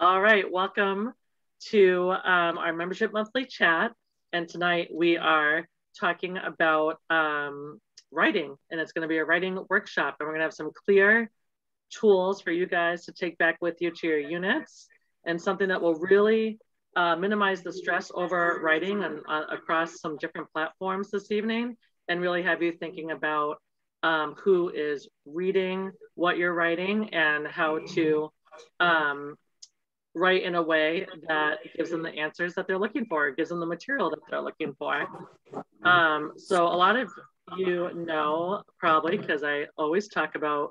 All right, welcome to um, our membership monthly chat. And tonight we are talking about um, writing, and it's going to be a writing workshop. And we're going to have some clear tools for you guys to take back with you to your units, and something that will really uh, minimize the stress over writing and uh, across some different platforms this evening, and really have you thinking about um, who is reading what you're writing and how to um, write in a way that gives them the answers that they're looking for, gives them the material that they're looking for. Um, so a lot of you know probably because I always talk about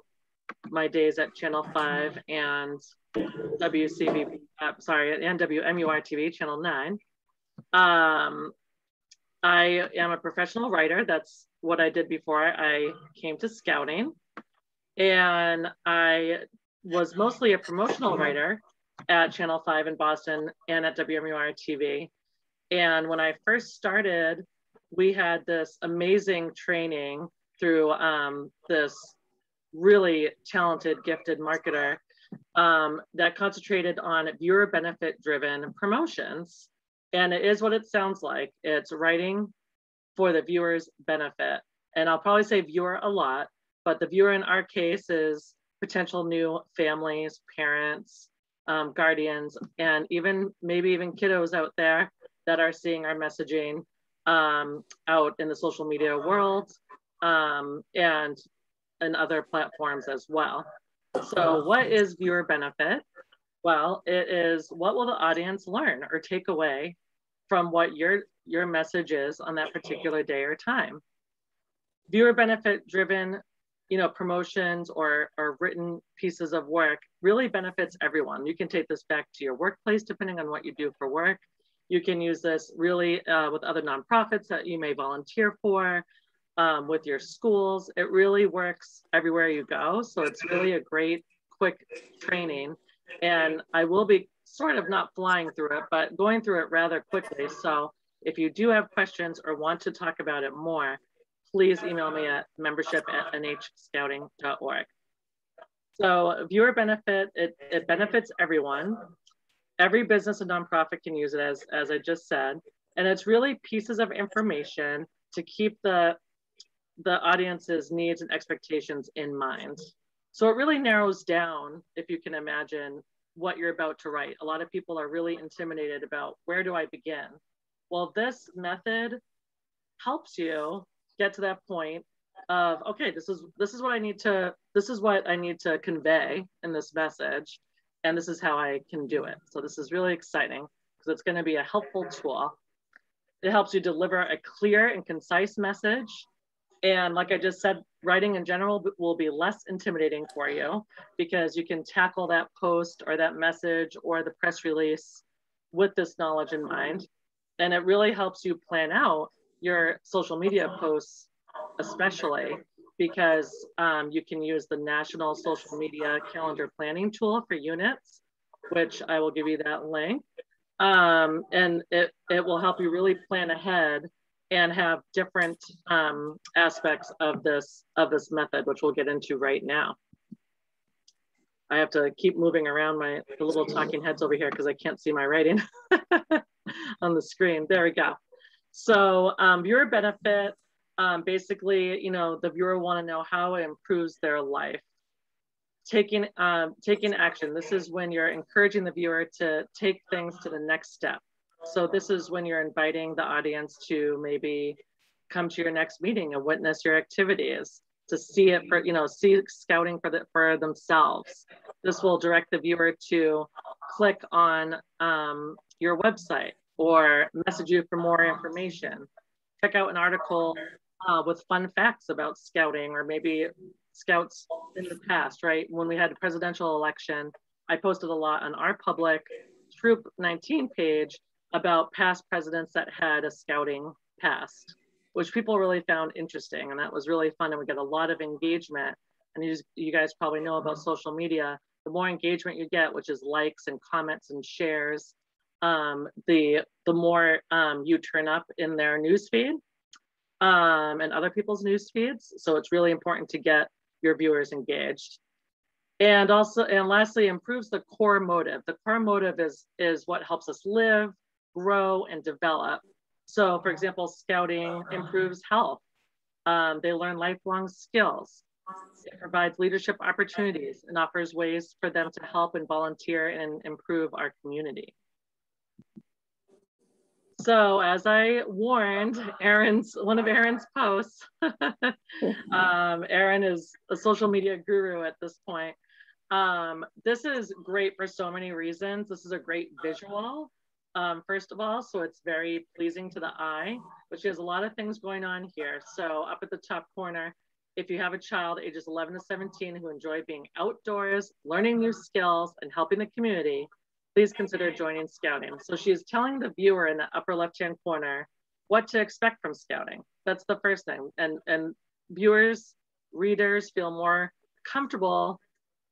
my days at Channel 5 and WCB, uh, sorry, and WMUR TV, Channel 9. Um, I am a professional writer. That's what I did before I came to scouting. And I was mostly a promotional writer at Channel 5 in Boston and at WMUR TV. And when I first started, we had this amazing training through um, this really talented, gifted marketer um, that concentrated on viewer benefit driven promotions. And it is what it sounds like it's writing for the viewer's benefit. And I'll probably say viewer a lot, but the viewer in our case is potential new families, parents, um, guardians, and even maybe even kiddos out there that are seeing our messaging um, out in the social media world um, and and other platforms as well. So what is viewer benefit? Well, it is what will the audience learn or take away from what your, your message is on that particular day or time. Viewer benefit driven you know, promotions or, or written pieces of work really benefits everyone. You can take this back to your workplace, depending on what you do for work. You can use this really uh, with other nonprofits that you may volunteer for, um, with your schools. It really works everywhere you go. So it's really a great, quick training. And I will be sort of not flying through it, but going through it rather quickly. So if you do have questions or want to talk about it more, please email me at membership at nhscouting.org. So viewer benefit, it, it benefits everyone. Every business and nonprofit can use it as, as I just said. And it's really pieces of information to keep the, the audience's needs and expectations in mind. So it really narrows down, if you can imagine, what you're about to write. A lot of people are really intimidated about where do I begin? Well, this method helps you get to that point of okay this is this is what i need to this is what i need to convey in this message and this is how i can do it. So this is really exciting because it's going to be a helpful tool. It helps you deliver a clear and concise message and like i just said writing in general will be less intimidating for you because you can tackle that post or that message or the press release with this knowledge in mind and it really helps you plan out your social media posts, especially because um, you can use the National Social Media Calendar Planning tool for units, which I will give you that link. Um, and it, it will help you really plan ahead and have different um, aspects of this, of this method, which we'll get into right now. I have to keep moving around my the little talking heads over here because I can't see my writing on the screen. There we go. So um, viewer benefit, um, basically, you know, the viewer want to know how it improves their life. Taking, um, taking action. This is when you're encouraging the viewer to take things to the next step. So this is when you're inviting the audience to maybe come to your next meeting and witness your activities to see it for, you know, see scouting for, the, for themselves. This will direct the viewer to click on um, your website or message you for more information. Check out an article uh, with fun facts about scouting or maybe scouts in the past, right? When we had a presidential election, I posted a lot on our public Troop 19 page about past presidents that had a scouting past, which people really found interesting. And that was really fun. And we got a lot of engagement. And you, you guys probably know about social media. The more engagement you get, which is likes and comments and shares, um, the the more um, you turn up in their newsfeed um, and other people's news feeds. So it's really important to get your viewers engaged. and also, and lastly, improves the core motive. The core motive is, is what helps us live, grow, and develop. So for example, scouting improves health. Um, they learn lifelong skills. It provides leadership opportunities and offers ways for them to help and volunteer and improve our community. So as I warned, Erin's one of Erin's posts. um, Erin is a social media guru at this point. Um, this is great for so many reasons. This is a great visual, um, first of all, so it's very pleasing to the eye, but she has a lot of things going on here. So up at the top corner, if you have a child ages 11 to 17 who enjoy being outdoors, learning new skills, and helping the community, please consider joining scouting. So she is telling the viewer in the upper left-hand corner what to expect from scouting. That's the first thing. And, and viewers, readers feel more comfortable,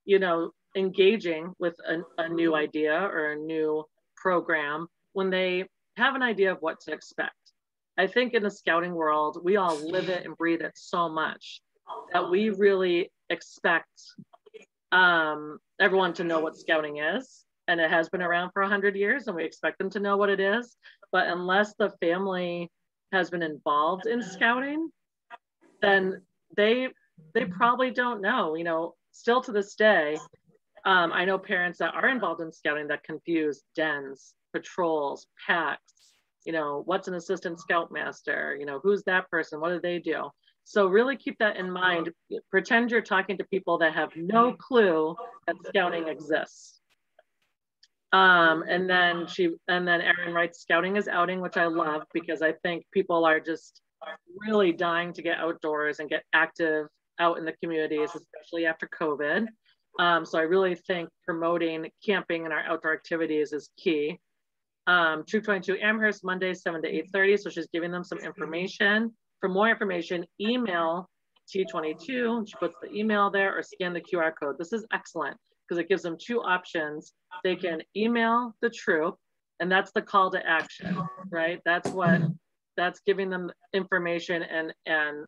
you know, engaging with a, a new idea or a new program when they have an idea of what to expect. I think in the scouting world, we all live it and breathe it so much that we really expect um, everyone to know what scouting is and it has been around for 100 years and we expect them to know what it is. But unless the family has been involved in scouting then they they probably don't know you know still to this day um, i know parents that are involved in scouting that confuse dens patrols packs you know what's an assistant scoutmaster you know who's that person what do they do? So really keep that in mind. Pretend you're talking to people that have no clue that scouting exists um, and then she, and then Erin writes, scouting is outing, which I love because I think people are just really dying to get outdoors and get active out in the communities, especially after COVID. Um, so I really think promoting camping and our outdoor activities is key. Um, Troop 22 Amherst, Monday, 7 to 8.30. So she's giving them some information. For more information, email T22. She puts the email there or scan the QR code. This is excellent because it gives them two options. They can email the troop, and that's the call to action, right? That's what that's giving them information and and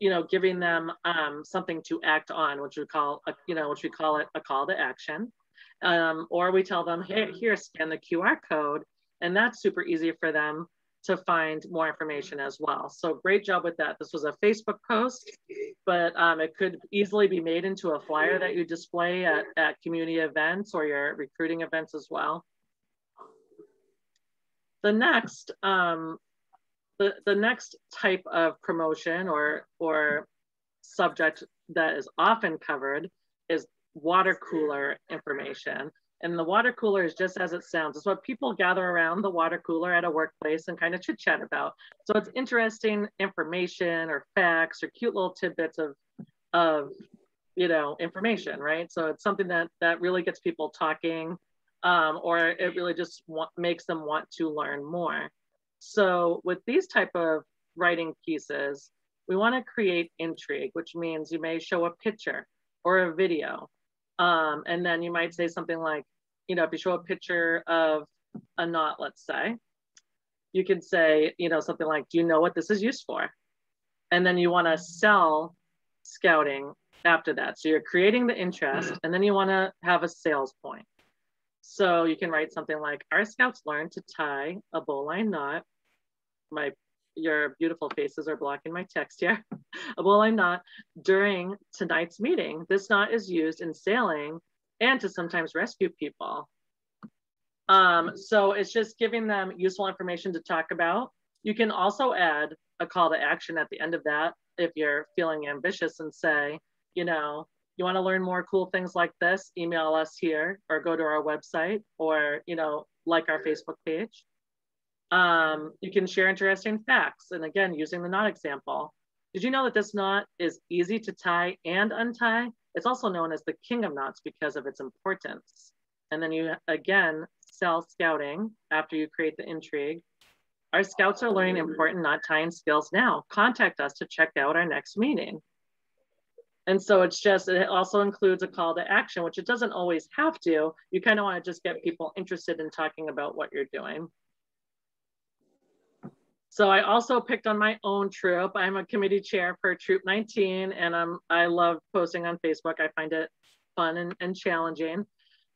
you know giving them um, something to act on, which we call a, you know which we call it a call to action. Um, or we tell them, hey, here, scan the QR code, and that's super easy for them to find more information as well. So great job with that. This was a Facebook post, but um, it could easily be made into a flyer that you display at, at community events or your recruiting events as well. The next, um, the, the next type of promotion or, or subject that is often covered is water cooler information. And the water cooler is just as it sounds. It's what people gather around the water cooler at a workplace and kind of chit chat about. So it's interesting information or facts or cute little tidbits of, of you know, information, right? So it's something that that really gets people talking, um, or it really just makes them want to learn more. So with these type of writing pieces, we want to create intrigue, which means you may show a picture or a video um, and then you might say something like, you know, if you show a picture of a knot, let's say, you could say, you know, something like, do you know what this is used for? And then you want to sell scouting after that. So you're creating the interest mm-hmm. and then you want to have a sales point. So you can write something like, our scouts learned to tie a bowline knot. My your beautiful faces are blocking my text here. well, I'm not. During tonight's meeting, this knot is used in sailing and to sometimes rescue people. Um, so it's just giving them useful information to talk about. You can also add a call to action at the end of that if you're feeling ambitious and say, you know, you want to learn more cool things like this, email us here or go to our website or, you know, like our Facebook page. Um, you can share interesting facts. And again, using the knot example. Did you know that this knot is easy to tie and untie? It's also known as the king of knots because of its importance. And then you again sell scouting after you create the intrigue. Our scouts are learning important knot tying skills now. Contact us to check out our next meeting. And so it's just, it also includes a call to action, which it doesn't always have to. You kind of want to just get people interested in talking about what you're doing. So I also picked on my own troop. I'm a committee chair for Troop 19, and I'm, I love posting on Facebook. I find it fun and, and challenging.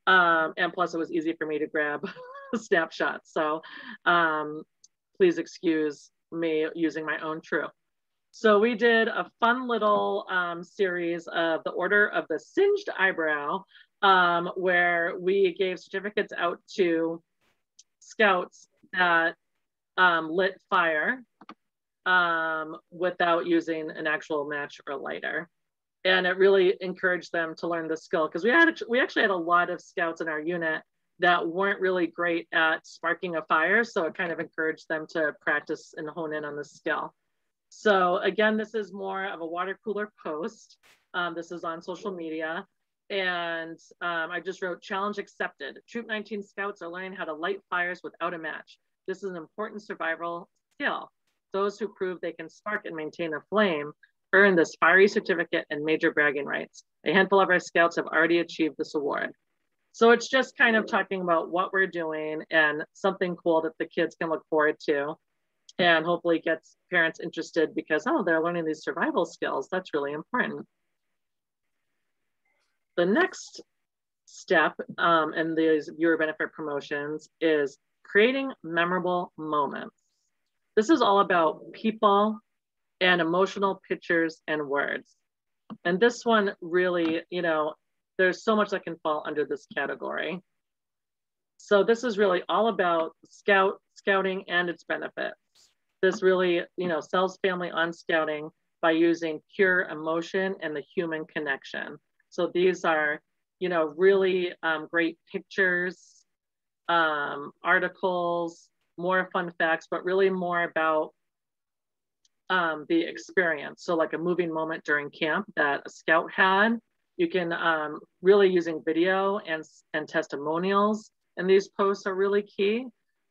Um, and plus, it was easy for me to grab snapshots. So um, please excuse me using my own troop. So we did a fun little um, series of the Order of the Singed Eyebrow, um, where we gave certificates out to scouts that um, lit fire um, without using an actual match or lighter. And it really encouraged them to learn the skill because we had we actually had a lot of scouts in our unit that weren't really great at sparking a fire. So it kind of encouraged them to practice and hone in on the skill. So again, this is more of a water cooler post. Um, this is on social media. And um, I just wrote challenge accepted. Troop 19 scouts are learning how to light fires without a match. This is an important survival skill. Those who prove they can spark and maintain a flame earn this fiery certificate and major bragging rights. A handful of our scouts have already achieved this award. So it's just kind of talking about what we're doing and something cool that the kids can look forward to and hopefully gets parents interested because, oh, they're learning these survival skills. That's really important. The next step um, in these viewer benefit promotions is creating memorable moments. This is all about people and emotional pictures and words. And this one really, you know, there's so much that can fall under this category. So this is really all about scout scouting and its benefits. This really, you know, sells family on scouting by using pure emotion and the human connection. So these are, you know, really um, great pictures, um, articles, more fun facts, but really more about um, the experience. So like a moving moment during camp that a scout had, you can um, really using video and, and testimonials. And these posts are really key.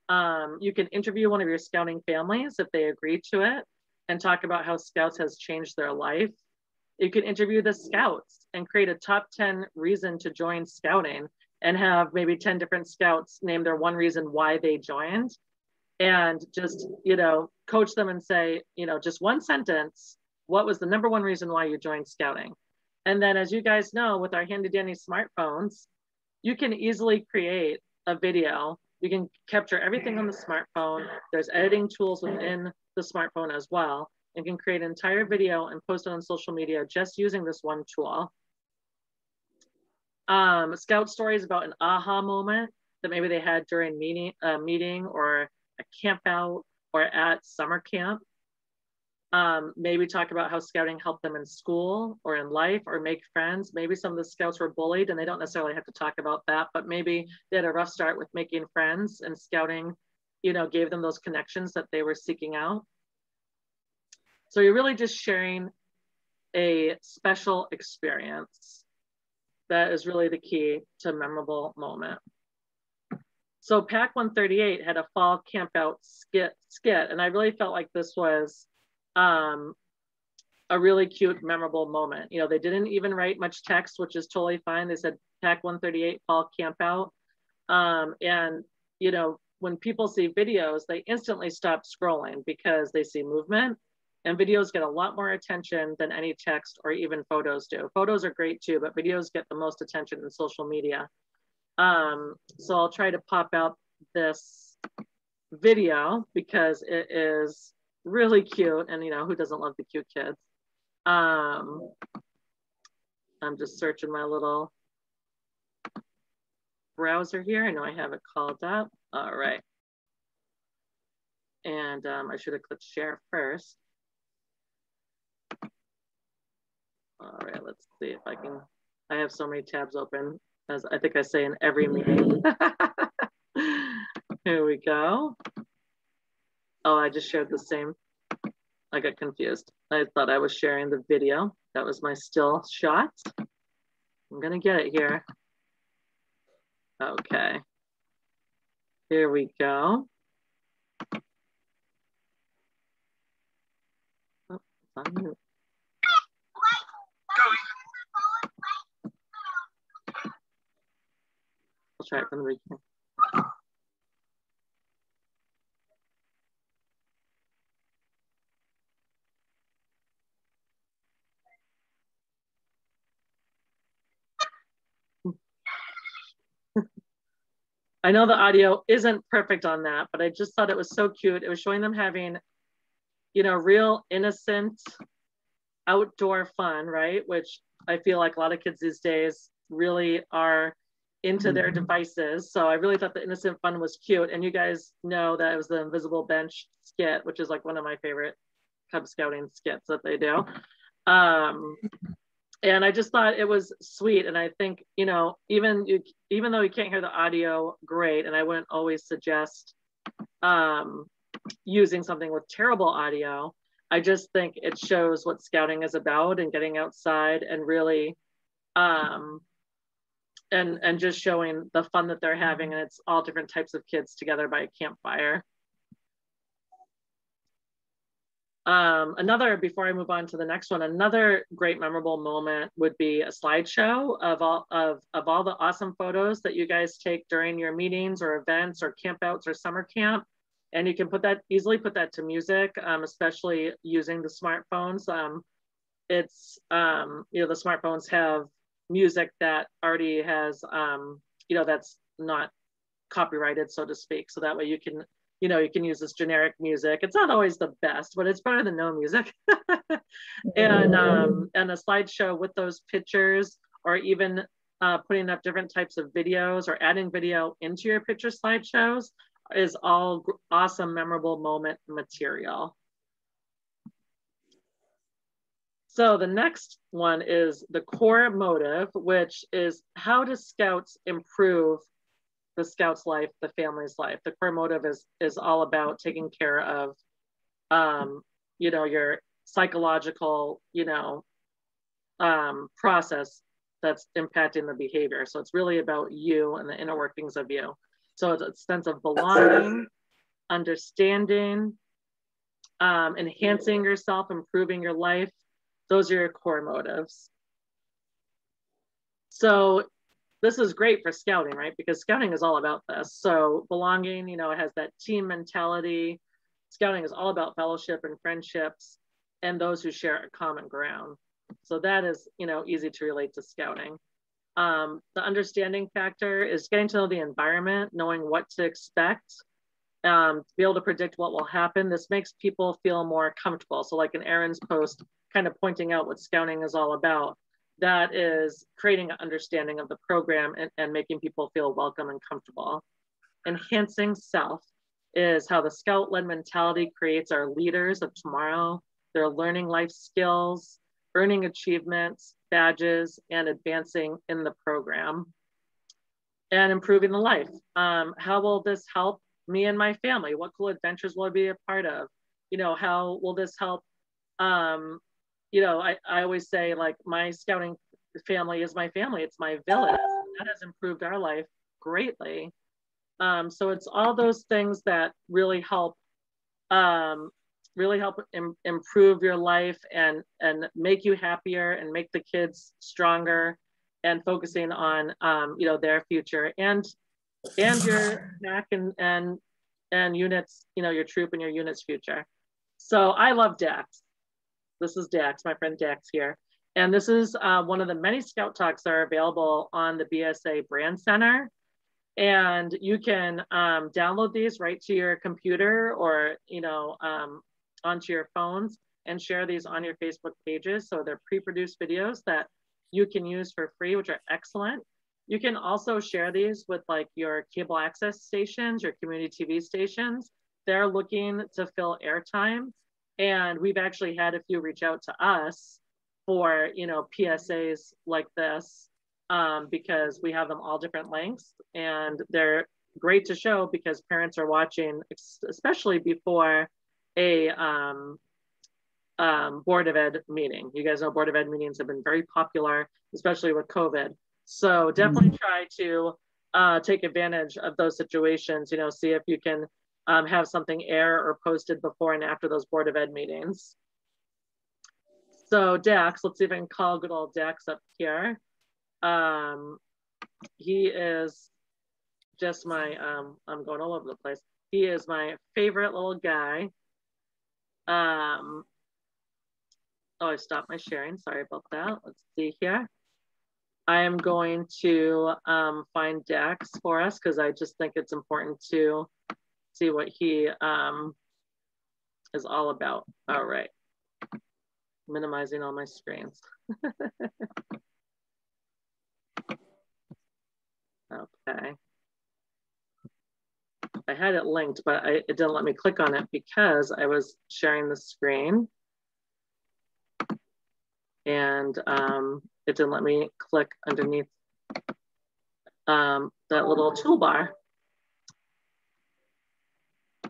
Um, you can interview one of your scouting families if they agree to it and talk about how scouts has changed their life. You can interview the scouts and create a top 10 reason to join scouting and have maybe 10 different scouts name their one reason why they joined. And just you know coach them and say you know just one sentence what was the number one reason why you joined scouting? And then as you guys know with our handy dandy smartphones you can easily create a video. You can capture everything on the smartphone. There's editing tools within the smartphone as well. And can create an entire video and post it on social media just using this one tool um, scout stories about an aha moment that maybe they had during meeting, a meeting or a camp out or at summer camp. Um, maybe talk about how scouting helped them in school or in life or make friends. Maybe some of the scouts were bullied and they don't necessarily have to talk about that, but maybe they had a rough start with making friends and scouting, you know, gave them those connections that they were seeking out. So you're really just sharing a special experience that is really the key to memorable moment. So Pack 138 had a fall camp out skit, skit and I really felt like this was um, a really cute, memorable moment. You know, they didn't even write much text, which is totally fine. They said Pack 138 fall camp out. Um, and, you know, when people see videos, they instantly stop scrolling because they see movement and videos get a lot more attention than any text or even photos do. Photos are great too, but videos get the most attention in social media. Um, so I'll try to pop out this video because it is really cute and you know, who doesn't love the cute kids? Um, I'm just searching my little browser here. I know I have it called up. All right. And um, I should have clicked share first. All right, let's see if I can, I have so many tabs open as I think I say in every meeting. Here we go. Oh, I just shared the same. I got confused. I thought I was sharing the video. That was my still shot. I'm gonna get it here. Okay. Here we go. Oh, Going. I'll try it from the beginning. I know the audio isn't perfect on that, but I just thought it was so cute. It was showing them having, you know, real innocent outdoor fun, right? Which I feel like a lot of kids these days really are into their mm-hmm. devices. So I really thought the innocent fun was cute. And you guys know that it was the invisible bench skit, which is like one of my favorite Cub Scouting skits that they do. Um, and I just thought it was sweet. And I think, you know, even you, even though you can't hear the audio great, and I wouldn't always suggest um, using something with terrible audio, I just think it shows what scouting is about and getting outside and really um, and and just showing the fun that they're having and it's all different types of kids together by a campfire. Um, another before i move on to the next one another great memorable moment would be a slideshow of all of, of all the awesome photos that you guys take during your meetings or events or campouts or summer camp and you can put that easily put that to music um, especially using the smartphones um, it's um, you know the smartphones have music that already has, um, you know, that's not copyrighted, so to speak. So that way you can, you know, you can use this generic music. It's not always the best, but it's better than no music. and um, and a slideshow with those pictures, or even uh, putting up different types of videos or adding video into your picture slideshows is all awesome, memorable moment material. So the next one is the core motive, which is how do scouts improve the scout's life, the family's life? The core motive is is all about taking care of, um, you know, your psychological, you know, um, process that's impacting the behavior. So it's really about you and the inner workings of you. So it's a sense of belonging, understanding, um, enhancing yourself, improving your life, those are your core motives. So this is great for scouting, right? Because scouting is all about this. So belonging, you know, it has that team mentality. Scouting is all about fellowship and friendships and those who share a common ground. So that is, you know, easy to relate to scouting. Um, the understanding factor is getting to know the environment, knowing what to expect, um, to be able to predict what will happen. This makes people feel more comfortable. So like in Erin's post, kind of pointing out what scouting is all about. That is creating an understanding of the program and, and making people feel welcome and comfortable. Enhancing self is how the scout led mentality creates our leaders of tomorrow. They're learning life skills, earning achievements, badges, and advancing in the program and improving the life. Um, how will this help me and my family? What cool adventures will I be a part of? You know, how will this help um, you know, I, I always say like my scouting family is my family. It's my village. That has improved our life greatly. Um, so it's all those things that really help, um, really help Im- improve your life and and make you happier and make the kids stronger, and focusing on um, you know their future and and your back and and and units, you know, your troop and your unit's future. So I love Dax. This is Dax, my friend Dax here. And this is uh, one of the many Scout Talks that are available on the BSA Brand Center. And you can um, download these right to your computer or, you know, um, onto your phones and share these on your Facebook pages. So they're pre-produced videos that you can use for free, which are excellent. You can also share these with like your cable access stations, your community TV stations. They're looking to fill airtime and we've actually had a few reach out to us for, you know, PSAs like this um, because we have them all different lengths and they're great to show because parents are watching, especially before a um, um, Board of Ed meeting. You guys know Board of Ed meetings have been very popular, especially with COVID. So definitely mm-hmm. try to uh, take advantage of those situations, you know, see if you can um, have something air or posted before and after those Board of Ed meetings. So Dax, let's see if I can call good old Dax up here. Um, he is just my, um, I'm going all over the place. He is my favorite little guy. Um, oh, I stopped my sharing. Sorry about that. Let's see here. I am going to um, find Dax for us because I just think it's important to see what he um, is all about. All right. Minimizing all my screens. okay. I had it linked, but I, it didn't let me click on it because I was sharing the screen. And um, it didn't let me click underneath um, that little toolbar.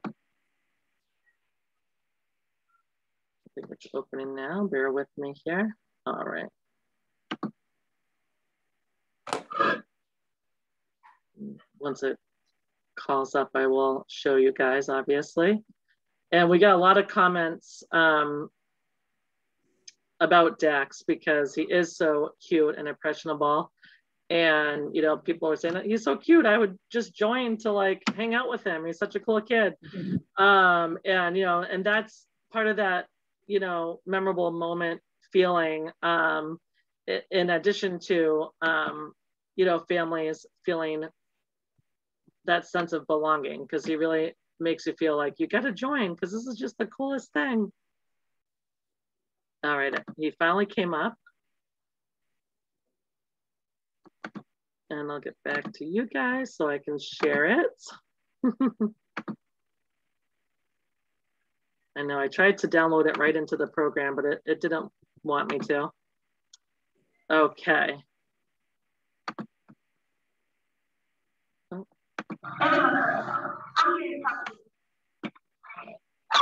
I think it's opening now, bear with me here. All right. Once it calls up, I will show you guys, obviously. And we got a lot of comments um, about Dax because he is so cute and impressionable. And, you know, people are saying that he's so cute. I would just join to like hang out with him. He's such a cool kid. Um, and, you know, and that's part of that, you know, memorable moment feeling um, in addition to, um, you know, families feeling that sense of belonging because he really makes you feel like you got to join because this is just the coolest thing. All right, he finally came up. And I'll get back to you guys so I can share it. I know I tried to download it right into the program, but it, it didn't want me to. Okay. 哎，啊，啊，哎，啊，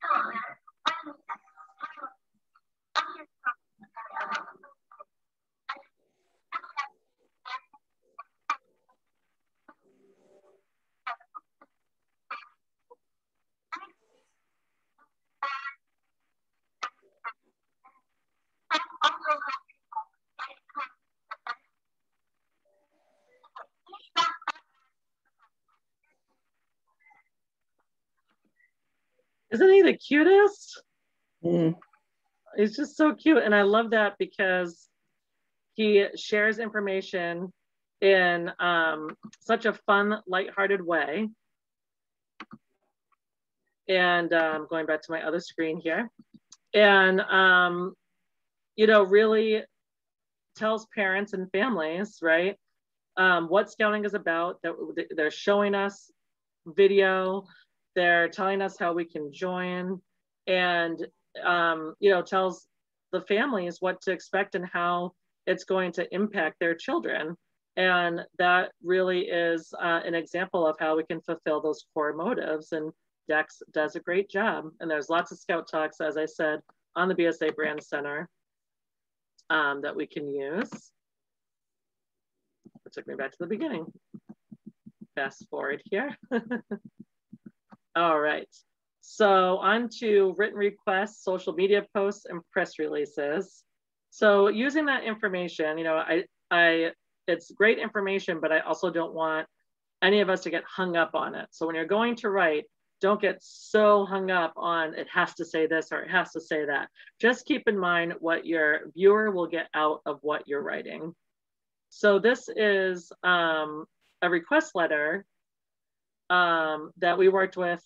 啊，哎。Isn't he the cutest? Mm. He's just so cute. And I love that because he shares information in um, such a fun, lighthearted way. And um, going back to my other screen here. And, um, you know, really tells parents and families, right, um, what scouting is about, that they're showing us video they're telling us how we can join and, um, you know, tells the families what to expect and how it's going to impact their children. And that really is uh, an example of how we can fulfill those core motives. And Dax does a great job. And there's lots of Scout Talks, as I said, on the BSA Brand Center um, that we can use. It took me back to the beginning. Fast forward here. All right. So on to written requests, social media posts, and press releases. So using that information, you know, I, I, it's great information, but I also don't want any of us to get hung up on it. So when you're going to write, don't get so hung up on it has to say this or it has to say that. Just keep in mind what your viewer will get out of what you're writing. So this is um, a request letter um, that we worked with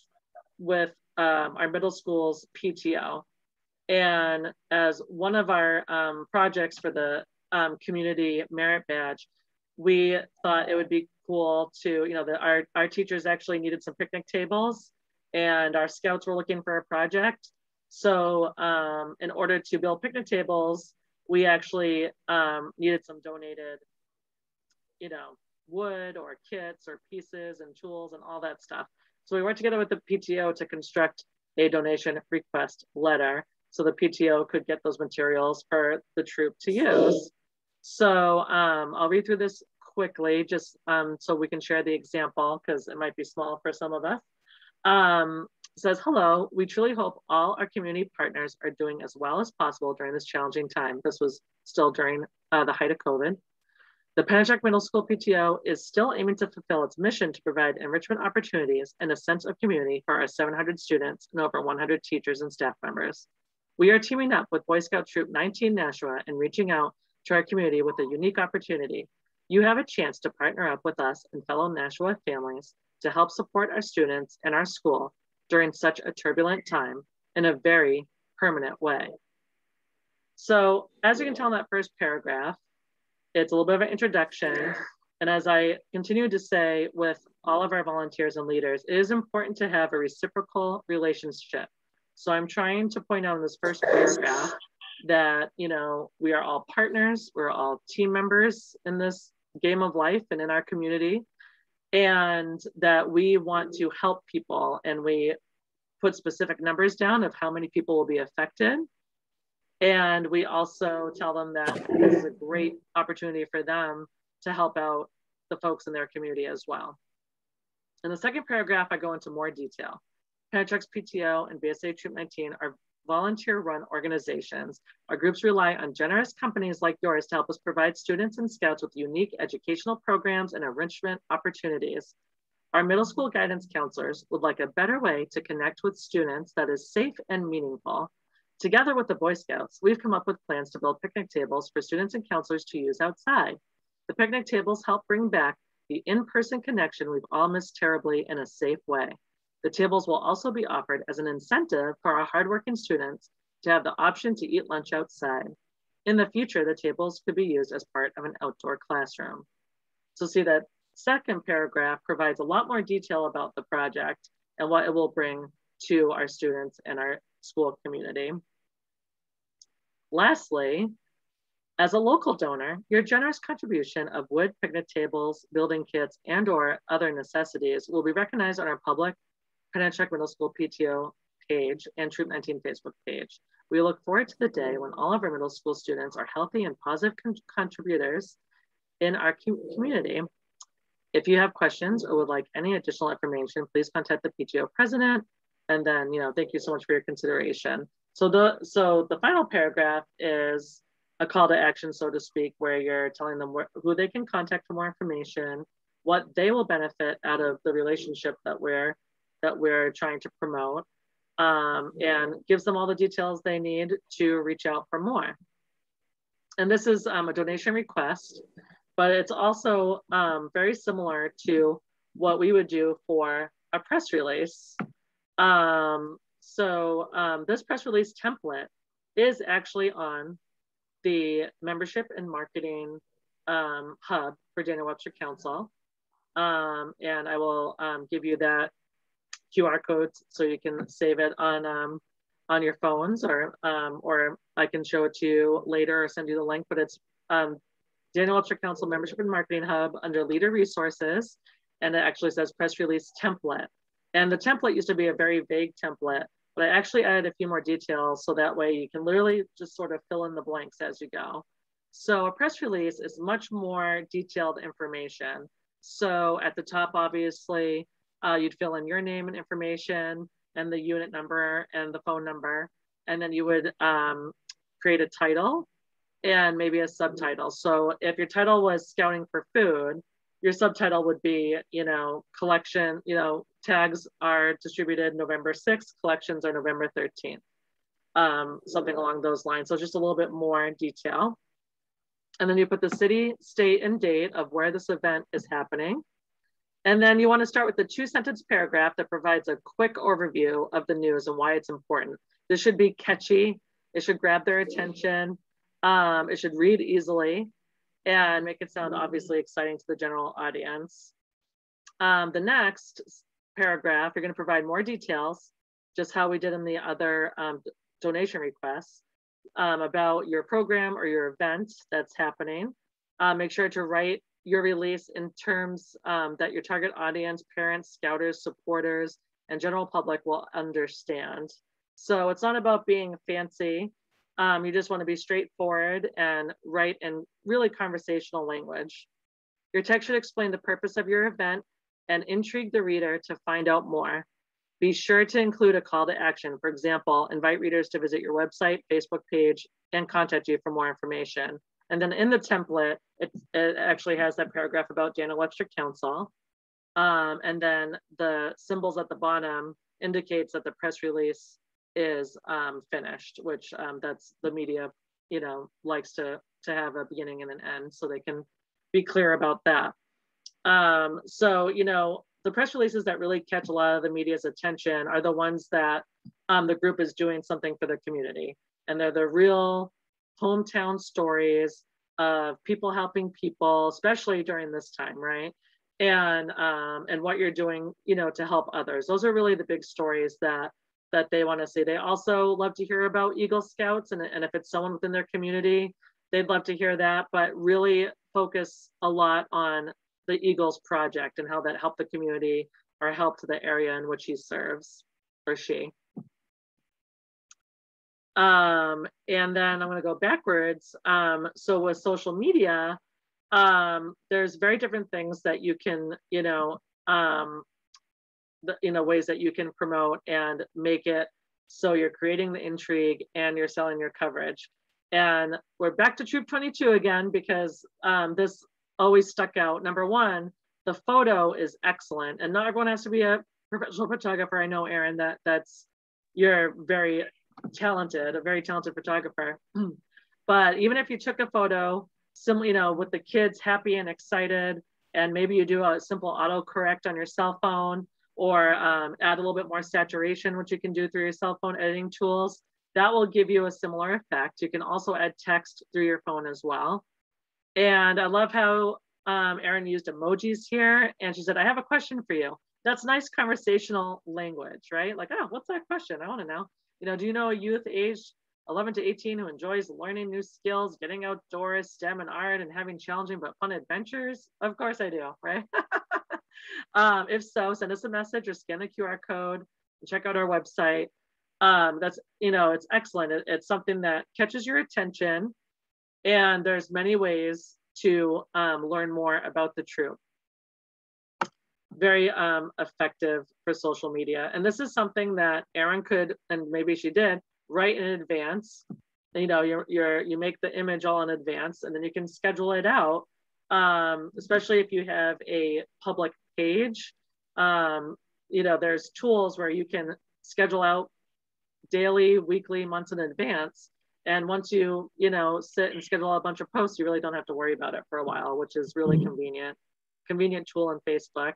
with um, our middle school's PTO. And as one of our um, projects for the um, community merit badge, we thought it would be cool to, you know, that our, our teachers actually needed some picnic tables and our scouts were looking for a project. So um, in order to build picnic tables, we actually um, needed some donated, you know, wood or kits or pieces and tools and all that stuff. So we worked together with the PTO to construct a donation request letter so the PTO could get those materials for the troop to use. So um, I'll read through this quickly just um, so we can share the example because it might be small for some of us. Um, says, hello, we truly hope all our community partners are doing as well as possible during this challenging time. This was still during uh, the height of COVID. The Pennichuck Middle School PTO is still aiming to fulfill its mission to provide enrichment opportunities and a sense of community for our 700 students and over 100 teachers and staff members. We are teaming up with Boy Scout Troop 19 Nashua and reaching out to our community with a unique opportunity. You have a chance to partner up with us and fellow Nashua families to help support our students and our school during such a turbulent time in a very permanent way. So as you can tell in that first paragraph, it's a little bit of an introduction. And as I continue to say with all of our volunteers and leaders, it is important to have a reciprocal relationship. So I'm trying to point out in this first paragraph that, you know, we are all partners, we're all team members in this game of life and in our community, and that we want to help people and we put specific numbers down of how many people will be affected. And we also tell them that this is a great opportunity for them to help out the folks in their community as well. In the second paragraph, I go into more detail. Pennichuck's PTO and BSA Troop 19 are volunteer run organizations. Our groups rely on generous companies like yours to help us provide students and scouts with unique educational programs and enrichment opportunities. Our middle school guidance counselors would like a better way to connect with students that is safe and meaningful. Together with the Boy Scouts, we've come up with plans to build picnic tables for students and counselors to use outside. The picnic tables help bring back the in-person connection we've all missed terribly in a safe way. The tables will also be offered as an incentive for our hardworking students to have the option to eat lunch outside. In the future, the tables could be used as part of an outdoor classroom. So see that second paragraph provides a lot more detail about the project and what it will bring to our students and our school community. Lastly, as a local donor, your generous contribution of wood picnic tables, building kits, and or other necessities will be recognized on our public Pennichuck Middle School PTO page and Troop 19 Facebook page. We look forward to the day when all of our middle school students are healthy and positive con contributors in our community. If you have questions or would like any additional information, please contact the PTO president. And then, you know, thank you so much for your consideration. So the so the final paragraph is a call to action, so to speak, where you're telling them where, who they can contact for more information, what they will benefit out of the relationship that we're that we're trying to promote um, and gives them all the details they need to reach out for more. And this is um, a donation request, but it's also um, very similar to what we would do for a press release. Um, so um, this press release template is actually on the membership and marketing um, hub for Daniel Webster Council. and I will give you that QR code so you can save it on um, on your phones or um, or I can show it to you later or send you the link, but it's um, Daniel Webster Council Membership and Marketing Hub under Leader Resources. And it actually says press release template. And the template used to be a very vague template, but I actually added a few more details so that way you can literally just sort of fill in the blanks as you go. So a press release is much more detailed information. So at the top, obviously, uh, you'd fill in your name and information and the unit number and the phone number. And then you would um, create a title and maybe a subtitle. So if your title was scouting for food, your subtitle would be, you know, collection, you know, tags are distributed November 6th, collections are November 13th, um, something along those lines. So just a little bit more detail. And then you put the city, state, and date of where this event is happening. And then you want to start with the two sentence paragraph that provides a quick overview of the news and why it's important. This should be catchy. It should grab their attention. Um, it should read easily and make it sound obviously exciting to the general audience. Um, the next paragraph, you're going to provide more details, just how we did in the other um, donation requests um, about your program or your event that's happening. Uh, make sure to write your release in terms um, that your target audience, parents, scouters, supporters, and general public will understand. So it's not about being fancy. Um, you just want to be straightforward and write in really conversational language. Your text should explain the purpose of your event and intrigue the reader to find out more. Be sure to include a call to action. For example, invite readers to visit your website, Facebook page, and contact you for more information. And then in the template, it, it actually has that paragraph about Daniel Webster Council. Um, and then the symbols at the bottom indicates that the press release is um, finished, which um, that's the media, you know, likes to to have a beginning and an end so they can be clear about that. Um, so, you know, the press releases that really catch a lot of the media's attention are the ones that um, the group is doing something for the community. And they're the real hometown stories of people helping people, especially during this time, right? And um, and what you're doing, you know, to help others. Those are really the big stories that that they want to see. They also love to hear about Eagle Scouts, and, and if it's someone within their community, they'd love to hear that. But really focus a lot on the Eagles project and how that helped the community or helped the area in which he serves or she. Um, and then I'm going to go backwards. Um, so with social media, um, there's very different things that you can, you know, um, the, you know, ways that you can promote and make it so you're creating the intrigue and you're selling your coverage. And we're back to Troop 22 again because um, this always stuck out. Number one, the photo is excellent, and not everyone has to be a professional photographer. I know, Erin, that that's you're very talented, a very talented photographer. but even if you took a photo, simply, you know, with the kids happy and excited, and maybe you do a simple auto correct on your cell phone, or um, add a little bit more saturation, which you can do through your cell phone editing tools. That will give you a similar effect. You can also add text through your phone as well. And I love how um, Erin used emojis here. And she said, I have a question for you. That's nice conversational language, right? Like, oh, what's that question? I want to know. You know, do you know a youth aged 11 to 18 who enjoys learning new skills, getting outdoors, STEM and art, and having challenging but fun adventures? Of course I do, right? um, if so, send us a message or scan the QR code and check out our website. Um, that's, you know, it's excellent. It, it's something that catches your attention and there's many ways to um, learn more about the troop. Very um, effective for social media. And this is something that Erin could, and maybe she did, write in advance. You know, you're, you're, you make the image all in advance and then you can schedule it out, um, especially if you have a public page. Um, you know, there's tools where you can schedule out daily, weekly, months in advance and once you, you know, sit and schedule a bunch of posts, you really don't have to worry about it for a while, which is really mm-hmm. convenient. Convenient tool in Facebook.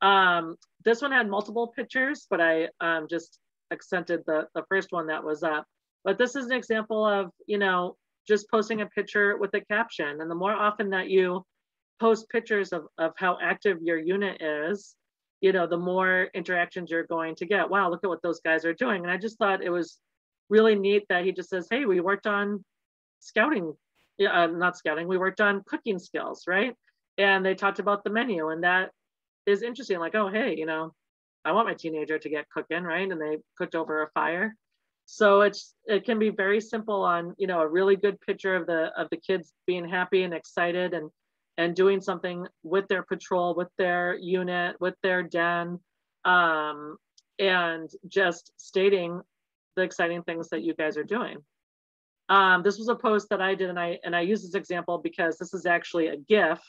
Um, this one had multiple pictures, but I um, just accented the, the first one that was up. But this is an example of, you know, just posting a picture with a caption. And the more often that you post pictures of, of how active your unit is, you know, the more interactions you're going to get. Wow, look at what those guys are doing. And I just thought it was really neat that he just says, hey, we worked on scouting, uh, not scouting, we worked on cooking skills, right? And they talked about the menu, and that is interesting. Like, oh, hey, you know, I want my teenager to get cooking, right? And they cooked over a fire. So it's it can be very simple on you know a really good picture of the of the kids being happy and excited and and doing something with their patrol, with their unit, with their den, um, and just stating the exciting things that you guys are doing. Um, this was a post that I did, and I and I use this example because this is actually a GIF,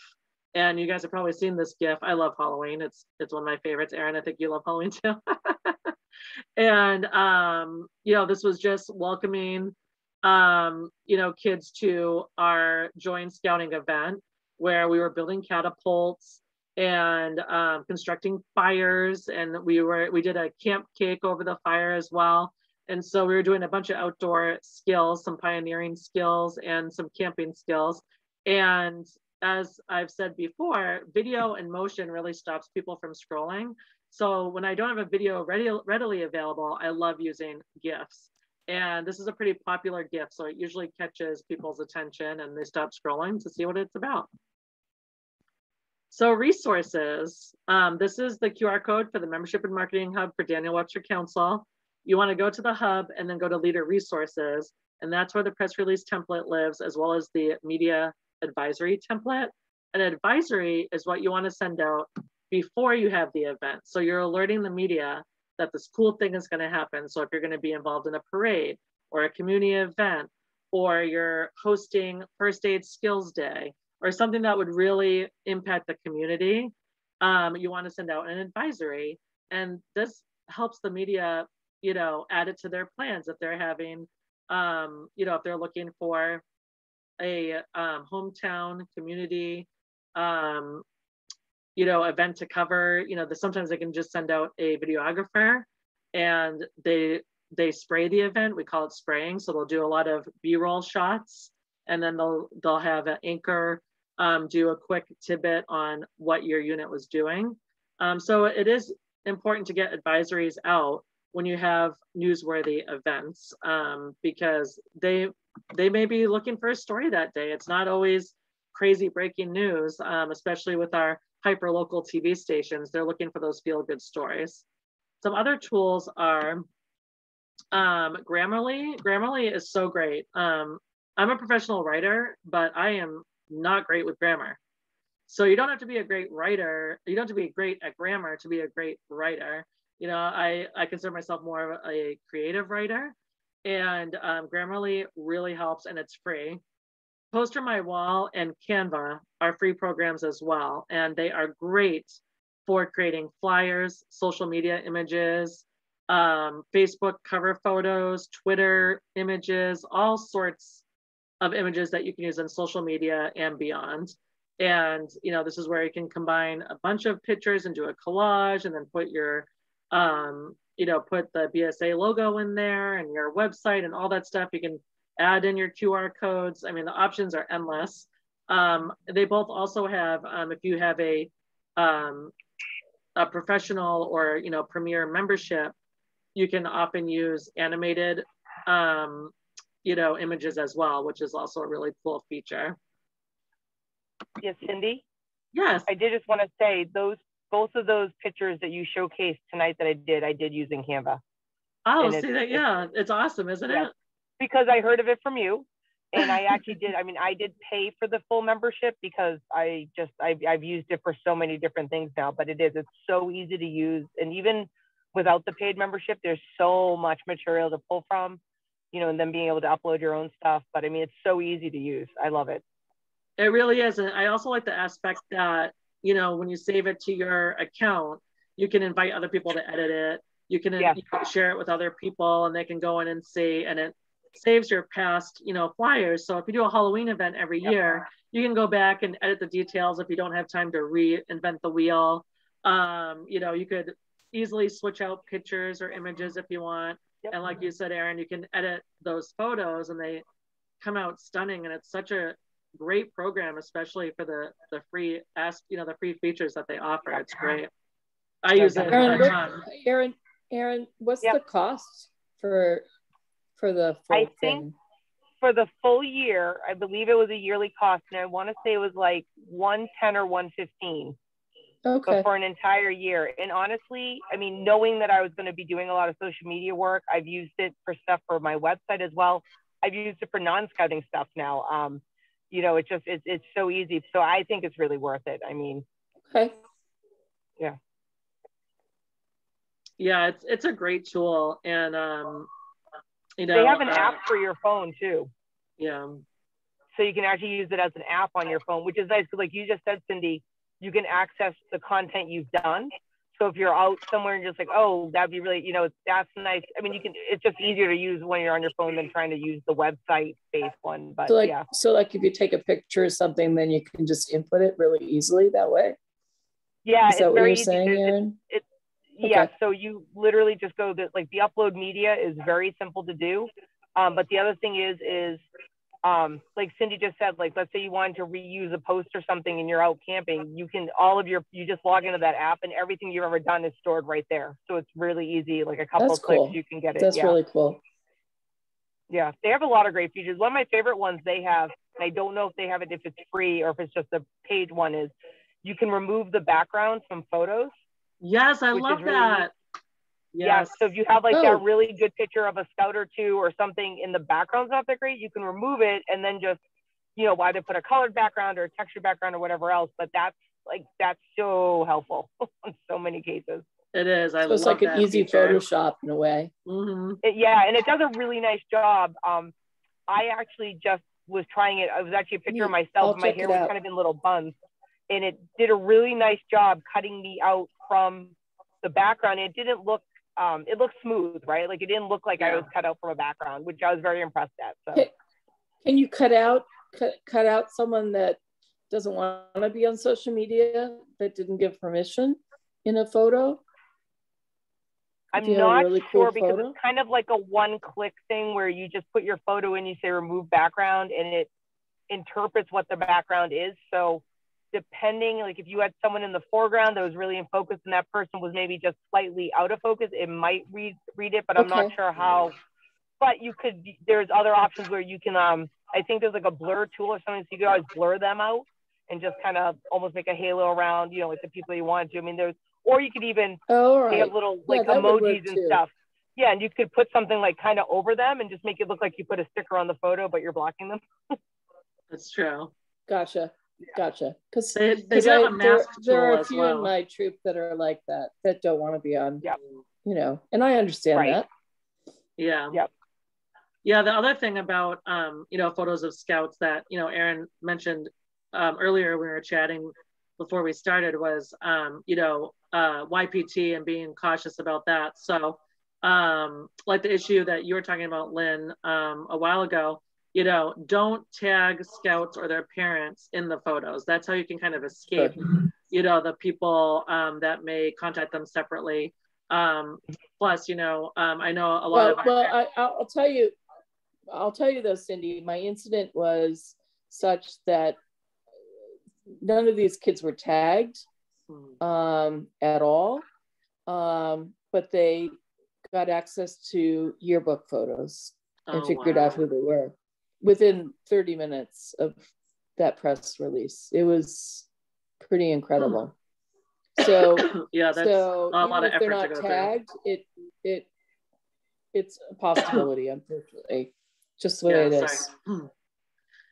and you guys have probably seen this GIF. I love Halloween; it's it's one of my favorites. Erin, I think you love Halloween too. and um, you know, this was just welcoming, um, you know, kids to our joint scouting event where we were building catapults and um, constructing fires, and we were we did a camp cake over the fire as well. And so we were doing a bunch of outdoor skills, some pioneering skills and some camping skills. And as I've said before, video and motion really stops people from scrolling. So when I don't have a video ready, readily available, I love using GIFs. And this is a pretty popular GIF, so it usually catches people's attention and they stop scrolling to see what it's about. So resources, um, this is the QR code for the Membership and Marketing Hub for Daniel Webster Council you want to go to the hub and then go to leader resources. And that's where the press release template lives, as well as the media advisory template. An advisory is what you want to send out before you have the event. So you're alerting the media that this cool thing is going to happen. So if you're going to be involved in a parade or a community event, or you're hosting first aid skills day, or something that would really impact the community, um, you want to send out an advisory. And this helps the media you know, add it to their plans if they're having, um, you know, if they're looking for a um, hometown community, um, you know, event to cover, you know, the, sometimes they can just send out a videographer and they they spray the event. We call it spraying. So they'll do a lot of B-roll shots and then they'll they'll have an anchor um, do a quick tidbit on what your unit was doing. Um, so it is important to get advisories out when you have newsworthy events um, because they they may be looking for a story that day. It's not always crazy breaking news, um, especially with our hyper local TV stations. They're looking for those feel good stories. Some other tools are um, Grammarly. Grammarly is so great. Um, I'm a professional writer, but I am not great with grammar. So you don't have to be a great writer. You don't have to be great at grammar to be a great writer. You know, I, I consider myself more of a creative writer and um, Grammarly really helps and it's free. Poster My Wall and Canva are free programs as well. And they are great for creating flyers, social media images, um, Facebook cover photos, Twitter images, all sorts of images that you can use on social media and beyond. And you know, this is where you can combine a bunch of pictures and do a collage, and then put your, um, you know, put the BSA logo in there and your website and all that stuff. You can add in your QR codes. I mean, the options are endless. Um, they both also have, um, if you have a, um, a professional or you know premier membership, you can often use animated um, you know, images as well, which is also a really cool feature. Yes, Cindy? Yes. I did just want to say those both of those pictures that you showcased tonight that I did, I did using Canva. Oh, and see that? Yeah, it's awesome, isn't yeah, it? Because I heard of it from you. And I actually did, I mean, I did pay for the full membership because I just, I've, I've used it for so many different things now, but it is, it's so easy to use. And even without the paid membership, there's so much material to pull from you know, and then being able to upload your own stuff. But I mean, it's so easy to use. I love it. It really is. And I also like the aspect that, you know, when you save it to your account, you can invite other people to edit it. You can, yeah. you can share it with other people and they can go in and see, and it saves your past, you know, flyers. So if you do a Halloween event every yep. year, you can go back and edit the details if you don't have time to reinvent the wheel. Um, you know, you could easily switch out pictures or images if you want. Yep. And like you said, Erin, you can edit those photos and they come out stunning. And it's such a great program, especially for the the free ask, you know, the free features that they offer. It's great. I use it Erin, a ton. Erin, Erin, what's yep. the cost for for the full I thing? think for the full year, I believe it was a yearly cost, and I want to say it was like one ten or one fifteen okay. but for an entire year. And honestly, I mean, knowing that I was going to be doing a lot of social media work, I've used it for stuff for my website as well. I've used it for non-scouting stuff now. Um, you know, it's just it's it's so easy. So I think it's really worth it. I mean, okay, yeah, yeah, it's it's a great tool, and um, you know, they have an uh, app for your phone too. Yeah. So you can actually use it as an app on your phone, which is nice because, like you just said, Cindy, you can access the content you've done. So if you're out somewhere and just like, oh, that'd be really, you know, that's nice. I mean, you can. It's just easier to use when you're on your phone than trying to use the website based one. But so like, yeah. So like, if you take a picture of something, then you can just input it really easily that way. Yeah, is that what you're saying, Erin? It, it, okay. Yeah. So you literally just go that like the upload media is very simple to do. Um, but the other thing is, is um, like Cindy just said, like let's say you wanted to reuse a post or something and you're out camping, you can all of your you just log into that app and everything you've ever done is stored right there. So it's really easy. Like a couple That's of clicks, cool. you can get it. That's yeah. really cool. Yeah, they have a lot of great features. One of my favorite ones they have, I don't know if they have it if it's free or if it's just a paid one, is you can remove the backgrounds from photos. Yes, I love really, that. Yes. Yeah. So if you have like oh. that really good picture of a scout or two or something in the background's not that great, you can remove it and then just, you know, either put a colored background or a texture background or whatever else. But that's like that's so helpful in so many cases. It is. I so it's like an easy feature. Photoshop in a way. Mm-hmm. It, yeah, and it does a really nice job. Um, I actually just was trying it. I was actually a picture yeah, of myself. And my hair was kind of in little buns, and it did a really nice job cutting me out from the background. It didn't look um, it looked smooth, right? Like it didn't look like yeah. I was cut out from a background, which I was very impressed at. So. Can you cut out cut, cut out someone that doesn't want to be on social media that didn't give permission in a photo? I'm not really sure cool because it's kind of like a one click thing where you just put your photo in, you say remove background, and it interprets what the background is. So depending, like if you had someone in the foreground that was really in focus and that person was maybe just slightly out of focus, it might read read it, but I'm not sure how. But you could, there's other options where you can, um, I think there's like a blur tool or something, so you could always blur them out and just kind of almost make a halo around, you know, like the people you want to. I mean, there's, or you could even oh, right. have little like yeah, emojis and stuff. Yeah, and you could put something like kind of over them and just make it look like you put a sticker on the photo, but you're blocking them. That's true. Gotcha. Gotcha. Because they, they there, there are a few well. in my troop that are like that, that don't want to be on, yep. you know, and I understand right. that. Yeah. Yep. Yeah. The other thing about, um, you know, photos of scouts that, you know, Erin mentioned um, earlier we were chatting before we started was, um, you know, uh, YPT and being cautious about that. So, um, like the issue that you were talking about, Lynn, um, a while ago, you know, don't tag scouts or their parents in the photos. That's how you can kind of escape, you know, the people um, that may contact them separately. Um, plus, you know, um, I know a lot well, of. Well, I, I'll tell you, I'll tell you though, Cindy, my incident was such that none of these kids were tagged hmm. um, at all, um, but they got access to yearbook photos and oh, figured wow. out who they were within 30 minutes of that press release. It was pretty incredible. Hmm. So yeah, that's so a lot of effort they're not tagged, through. it it it's a possibility, unfortunately. Just the way yeah, it is. Hmm.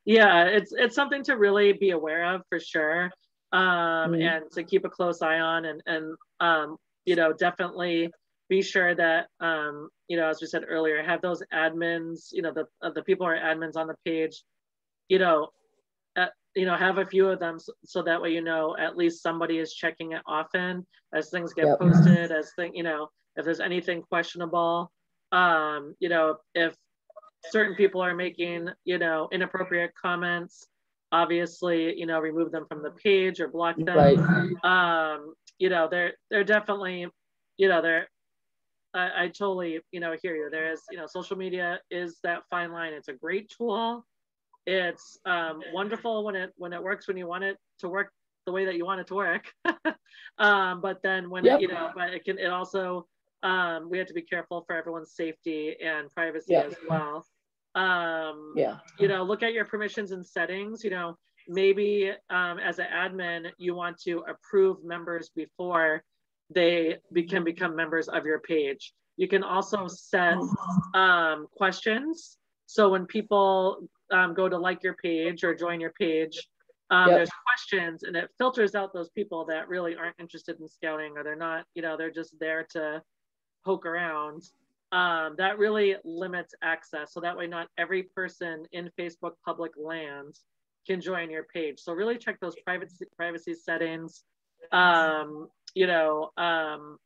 Yeah, it's it's something to really be aware of for sure. Um, mm-hmm. and to keep a close eye on and and um, you know, definitely be sure that um, you know, as we said earlier, have those admins, you know, the uh, the people who are admins on the page, you know, uh, you know, have a few of them so, so, that way you know at least somebody is checking it often as things get yep. posted, as thing, you know, if there's anything questionable, um, you know, if certain people are making, you know, inappropriate comments, obviously, you know, remove them from the page or block them. Right. Um, you know, they're they're definitely, you know, they're I, I totally, you know, hear you. There is, you know, social media is that fine line. It's a great tool. It's um, wonderful when it when it works when you want it to work the way that you want it to work. um, but then when yep. it, you know, but it can it also um, we have to be careful for everyone's safety and privacy as well. Um, yeah. You know, look at your permissions and settings. You know, maybe um, as an admin, you want to approve members before they be, can become members of your page. You can also set um, questions. So when people um, go to like your page or join your page, um, yep. there's questions and it filters out those people that really aren't interested in scouting or they're not, you know, they're just there to poke around. Um, that really limits access. So that way, not every person in Facebook public land can join your page. So really check those privacy privacy settings. Um, you know, um,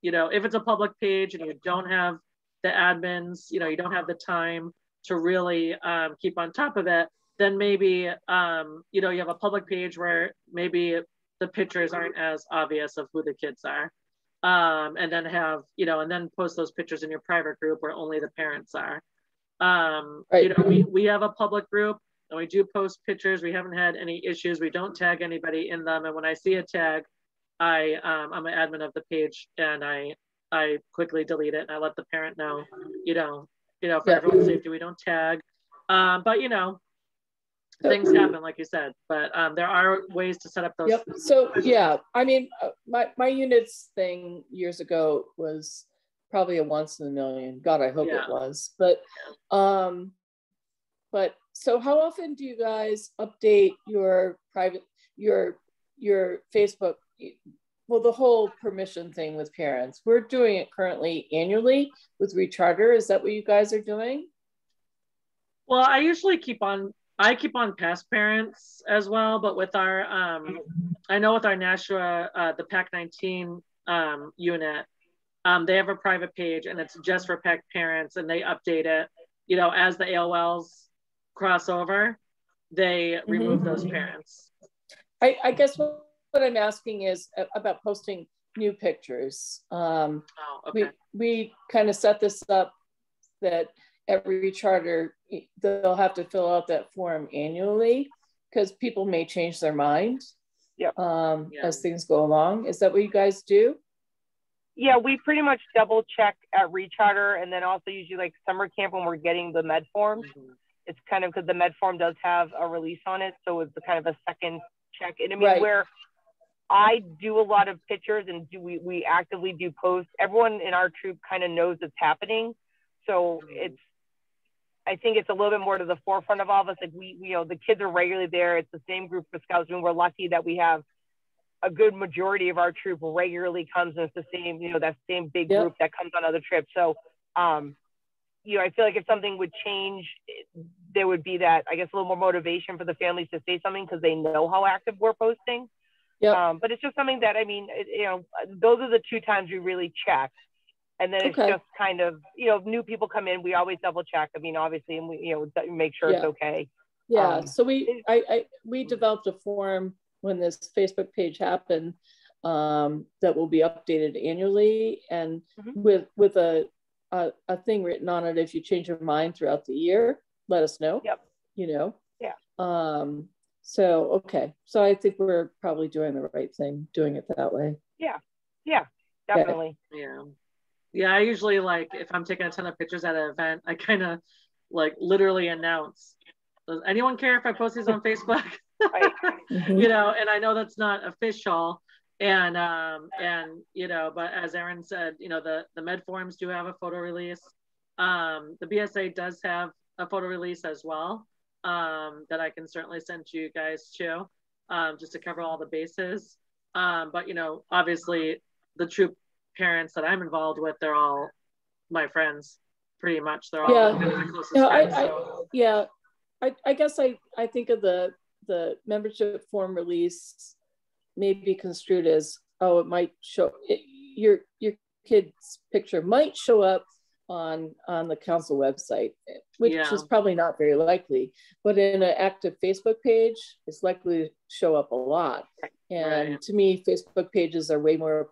you know, if it's a public page and you don't have the admins, you know, you don't have the time to really um, keep on top of it, then maybe, um, you know, you have a public page where maybe the pictures aren't as obvious of who the kids are. Um, and then have, you know, and then post those pictures in your private group where only the parents are. Um, right. You know, we, we have a public group and we do post pictures. We haven't had any issues. We don't tag anybody in them. And when I see a tag, I um, I'm an admin of the page and I I quickly delete it and I let the parent know, you know, you know, for yeah. everyone's safety, we don't tag. Um, but you know, things happen, like you said. But um, there are ways to set up those. Yep. So yeah, I mean, uh, my my units thing years ago was probably a once in a million. God, I hope yeah. it was. But um, but so how often do you guys update your private your your Facebook well, the whole permission thing with parents. We're doing it currently annually with Recharter. Is that what you guys are doing? Well, I usually keep on. I keep on past parents as well, but with our, um, I know with our Nashua, uh, the Pack 19 um, unit, um, they have a private page and it's just for Pack parents, and they update it, you know, as the AOLs cross over they remove mm-hmm. those parents. I, I guess what, what, I'm asking is about posting new pictures. Um, oh, okay. We, we kind of set this up that every charter, they'll have to fill out that form annually because people may change their mind yep. um, yeah. as things go along. Is that what you guys do? Yeah, we pretty much double check at recharter and then also usually like summer camp when we're getting the med forms. Mm-hmm. It's kind of because the med form does have a release on it. So it's kind of a second check. And I mean, right. where I do a lot of pictures and do we, we actively do posts. Everyone in our troop kind of knows it's happening. So mm-hmm. it's I think it's a little bit more to the forefront of all of us. Like we, you know, the kids are regularly there. It's the same group of scouts, and we're lucky that we have a good majority of our troop regularly comes, and it's the same, you know, that same big yep. group that comes on other trips. So, um, you know, I feel like if something would change, there would be that, I guess, a little more motivation for the families to say something because they know how active we're posting. Yeah. Um, but it's just something that I mean, it, you know, those are the two times we really check and then it's okay. just kind of you know new people come in we always double check. I mean obviously and we you know make sure yeah. it's okay. Yeah. Um, so we I, I we developed a form when this facebook page happened um, that will be updated annually. And mm-hmm. with with a, a, a thing written on it if you change your mind throughout the year let us know. Yep. You know? Yeah. Um so okay so i think we're probably doing the right thing doing it that way yeah yeah definitely yeah yeah, I usually like if I'm taking a ton of pictures at an event, I kind of like literally announce. Does anyone care if I post these on Facebook? mm-hmm. You know, and I know that's not official, and um and you know, but as Erin said, you know the the med forums do have a photo release. Um, the BSA does have a photo release as well um, that I can certainly send to you guys too, um, just to cover all the bases. Um, but you know, obviously the troop parents that I'm involved with, they're all my friends, pretty much. They're all yeah. the closest no, friends. I, so. I, yeah, I, I guess I, I think of the the membership form release may be construed as oh it might show it, your your kid's picture might show up on on the council website which yeah. is probably not very likely but in an active facebook page it's likely to show up a lot and right. to me facebook pages are way more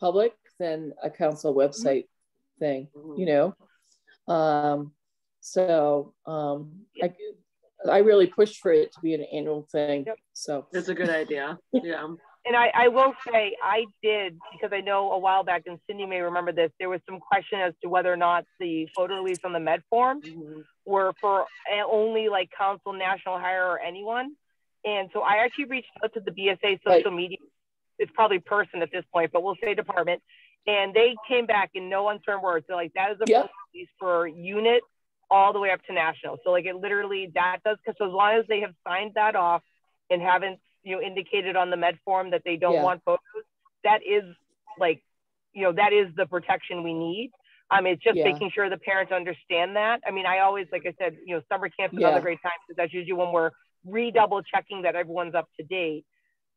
public than a council website mm-hmm. thing, you know? Um, so um, I, I really push for it to be an annual thing. Yep. So it's a good idea. Yeah. And I, I will say I did because I know a while back, and Cindy may remember this. There was some question as to whether or not the photo release on the Med form mm-hmm. were for only like council, national hire, or anyone. And so I actually reached out to the BSA social right. media. It's probably person at this point, but we'll say department and they came back in no uncertain words. They're like, that is a release for unit all the way up to national. So like it literally that does because so as long as they have signed that off and haven't you know indicated on the med form that they don't yeah. want photos, that is like you know that is the protection we need. I mean, it's just yeah. making sure the parents understand that. I mean, I always, like I said, you know, summer camp is yeah. another great time because that's usually when we're redouble checking that everyone's up to date.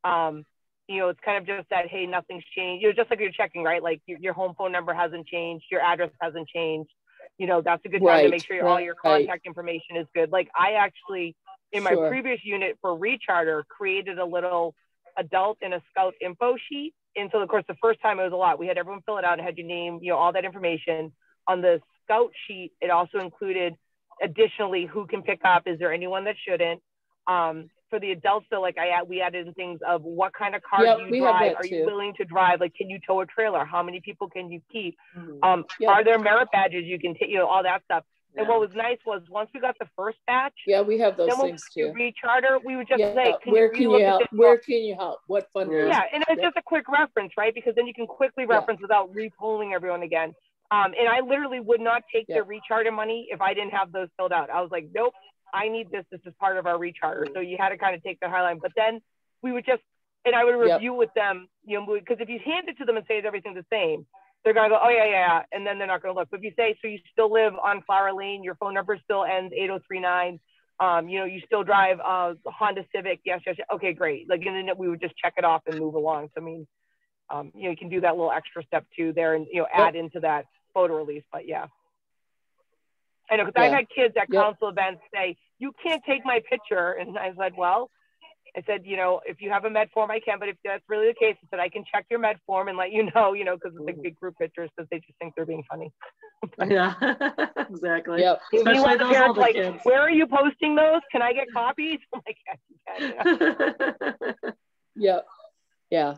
Um, you know, it's kind of just that, hey, nothing's changed. You know, just like you're checking, right? Like your, your home phone number hasn't changed, your address hasn't changed. You know, that's a good time right. to make sure right. all your contact information is good. Like I actually, in my sure. previous unit for Recharter, created a little adult and a scout info sheet. And so, of course, the first time it was a lot. We had everyone fill it out. It had your name, you know, all that information. On the scout sheet, it also included additionally who can pick up. Is there anyone that shouldn't? Um, for the adults though, like I we added in things of what kind of car yep, do you drive? Are you willing to drive? Like, can you tow a trailer? How many people can you keep? Mm-hmm. Um, yep. Are there merit badges you can take? You know, all that stuff. Yeah. And what was nice was once we got the first batch. Yeah, we have those things too. Recharter, we would just yeah. say, can where you, can you help? Where can you help? What fundraiser? Yeah, and it's just a quick reference, right? Because then you can quickly reference yeah. without repolling everyone again. Um, and I literally would not take the recharter money if I didn't have those filled out. I was like, nope, I need this. This is part of our recharter. So you had to kind of take the highline. But then we would just, and I would review yep. with them, you know, because if you hand it to them and say everything's the same, they're gonna go, oh yeah, yeah, yeah, and then they're not gonna look. But if you say, so you still live on Flower Lane, your phone number still ends 8039, um, you know, you still drive uh, Honda Civic, yes, yes, yes, okay, great. Like, and then we would just check it off and move along. So I mean, um, you know, you can do that little extra step too there, and you know, add yep. into that photo release. But yeah. I know because yeah. I've had kids at yep. council events say, "You can't take my picture," and I said, "Well." I said, you know, if you have a med form, I can, but if that's really the case, I said, I can check your med form and let you know, you know, because it's like big group pictures because they just think they're being funny. yeah, exactly. Yep. Especially those parents, like, kids. where are you posting those? Can I get copies? I'm like, yeah, yeah. yep. Yeah.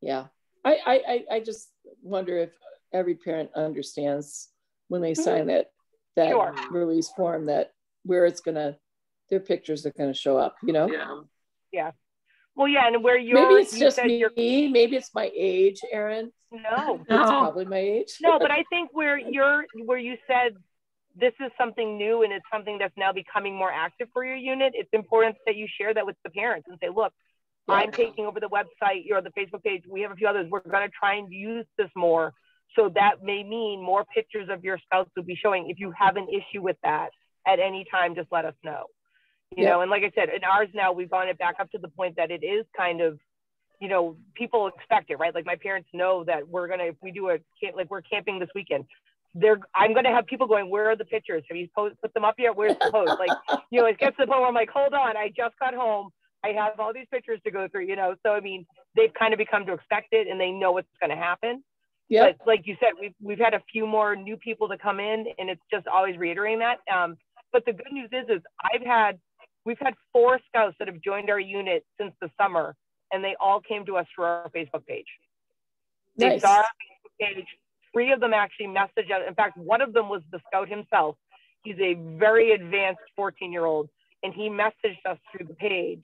Yeah. I, I, I just wonder if every parent understands when they sign mm-hmm. that that sure. release form that where it's gonna their pictures are gonna show up, you know? Yeah. Yeah. Well, yeah, and where you're maybe it's you just me, maybe it's my age, Erin. No, it's no. probably my age. no, but I think where you're where you said this is something new and it's something that's now becoming more active for your unit. It's important that you share that with the parents and say, look, yeah. I'm taking over the website you or the Facebook page. We have a few others. We're going to try and use this more. So that may mean more pictures of your scouts will be showing. If you have an issue with that at any time, just let us know. You yep. know, and like I said, in ours now, we've gone it back up to the point that it is kind of, you know, people expect it, right? Like my parents know that we're gonna, if we do a camp, like we're camping this weekend, they're, I'm gonna have people going, where are the pictures? Have you post, put them up yet? Where's the post? Like, you know, it gets to the point where I'm like, hold on, I just got home. I have all these pictures to go through, you know. So I mean, they've kind of become to expect it, and they know what's going to happen. Yeah. But like you said, we've we've had a few more new people to come in, and it's just always reiterating that. Um, but the good news is, is I've had we've had four scouts that have joined our unit since the summer, and they all came to us through our Facebook page. They nice. saw our Facebook page. Three of them actually messaged us. In fact, one of them was the scout himself. He's a very advanced 14 year old, and he messaged us through the page.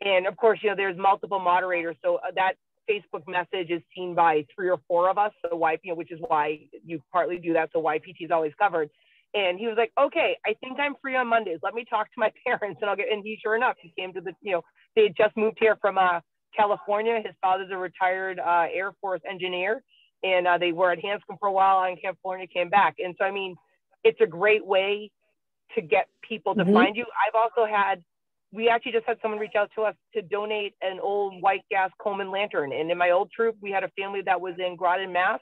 And of course, you know, there's multiple moderators, so uh, that Facebook message is seen by three or four of us. So why, you know, which is why you partly do that. So YPT is always covered. And he was like, okay, I think I'm free on Mondays. Let me talk to my parents and I'll get, and he sure enough, he came to the, you know, they had just moved here from uh, California. His father's a retired uh, Air Force engineer and uh, they were at Hanscom for a while in California, came back. And so, I mean, it's a great way to get people to mm-hmm. find you. I've also had, we actually just had someone reach out to us to donate an old white gas Coleman lantern. And in my old troop, we had a family that was in Groton, Mass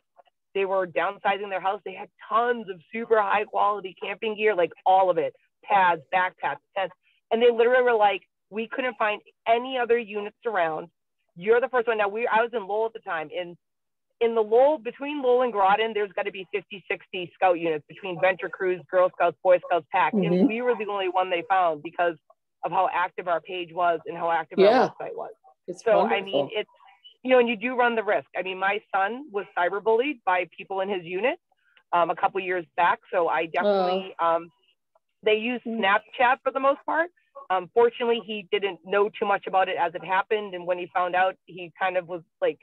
they were downsizing their house. They had tons of super high quality camping gear, like all of it, pads, backpacks, tents. And they literally were like, we couldn't find any other units around. You're the first one. Now we I was in Lowell at the time. In in the Lowell, between Lowell and Groton, there's got to be 50, 60 scout units between venture crews, Girl Scouts, Boy Scouts, Pack. Mm-hmm. And we were the only one they found because of how active our page was and how active yeah. our website was. It's so wonderful. I mean, it's you know, and you do run the risk. I mean, my son was cyberbullied by people in his unit um, a couple years back, so I definitely uh, um, they use mm. Snapchat for the most part. Um, fortunately, he didn't know too much about it as it happened, and when he found out, he kind of was like,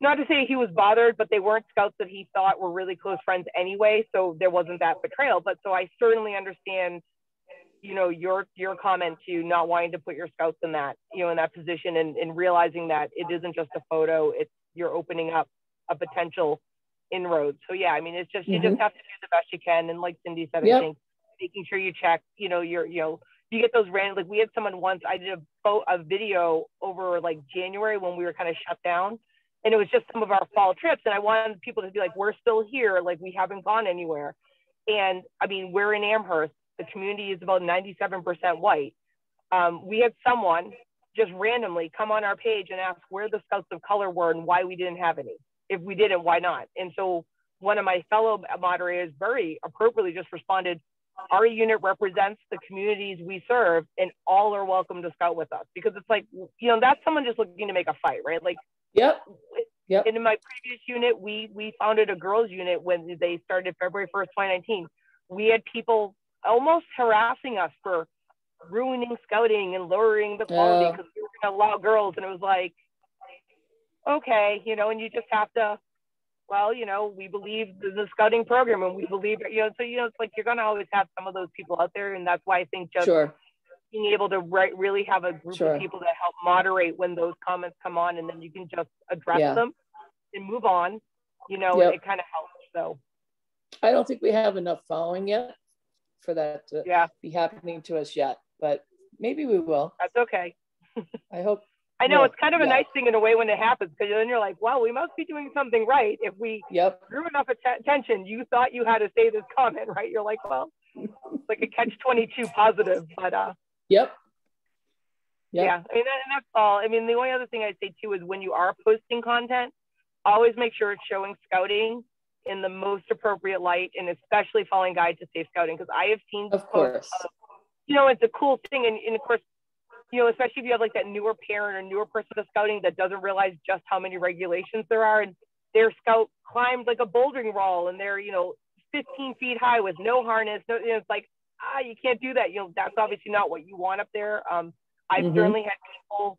not to say he was bothered, but they weren't scouts that he thought were really close friends anyway, so there wasn't that betrayal. But so I certainly understand you know your your comment to not wanting to put your scouts in that you know in that position and, and realizing that it isn't just a photo it's you're opening up a potential inroads. So yeah i mean it's just you mm-hmm. just have to do the best you can. And like cindy said yep. i think making sure you check you know your you know you get those random like we had someone once i did a, photo, a video over like january when we were kind of shut down. And it was just some of our fall trips. And i wanted people to be like we're still here. Like we haven't gone anywhere. And i mean we're in amherst the community is about 97% white. Um, we had someone just randomly come on our page and ask where the scouts of color were and why we didn't have any. If we didn't, why not? And so one of my fellow moderators very appropriately just responded, our unit represents the communities we serve and all are welcome to scout with us because it's like, you know, that's someone just looking to make a fight, right? Like, yep. Yep. And in my previous unit, we we founded a girls unit when they started February 1st, 2019. We had people almost harassing us for ruining scouting and lowering the quality because we were going to allow girls. And it was like, okay, you know, and you just have to, well, you know, we believe in the scouting program and we believe, you know, so, you know, it's like you're going to always have some of those people out there. And that's why I think just sure. being able to re- really have a group sure. of people that help moderate when those comments come on and then you can just address yeah. them and move on, you know, yep. it kind of helps. So I don't think we have enough following yet for that to yeah. be happening to us yet, but maybe we will. That's okay. I hope I know it's kind of a yeah. nice thing in a way when it happens because then you're like, well, we must be doing something right. If we yep. drew enough att- attention, you thought you had to say this comment, right? You're like, well, it's like a catch 22 positive, but uh, yep. Yep. Yeah, I mean, that, and that's all. I mean, the only other thing I'd say too is when you are posting content, always make sure it's showing scouting in the most appropriate light, and especially following guide to safe scouting because I have seen. Of course. Of, you know, it's a cool thing, and, and of course, you know, especially if you have like that newer parent or newer person to scouting that doesn't realize just how many regulations there are, and their scout climbed like a bouldering wall, and they're you know 15 feet high with no harness. No, you know, it's like ah, you can't do that. You know, that's obviously not what you want up there. Um, I've mm-hmm. certainly had people,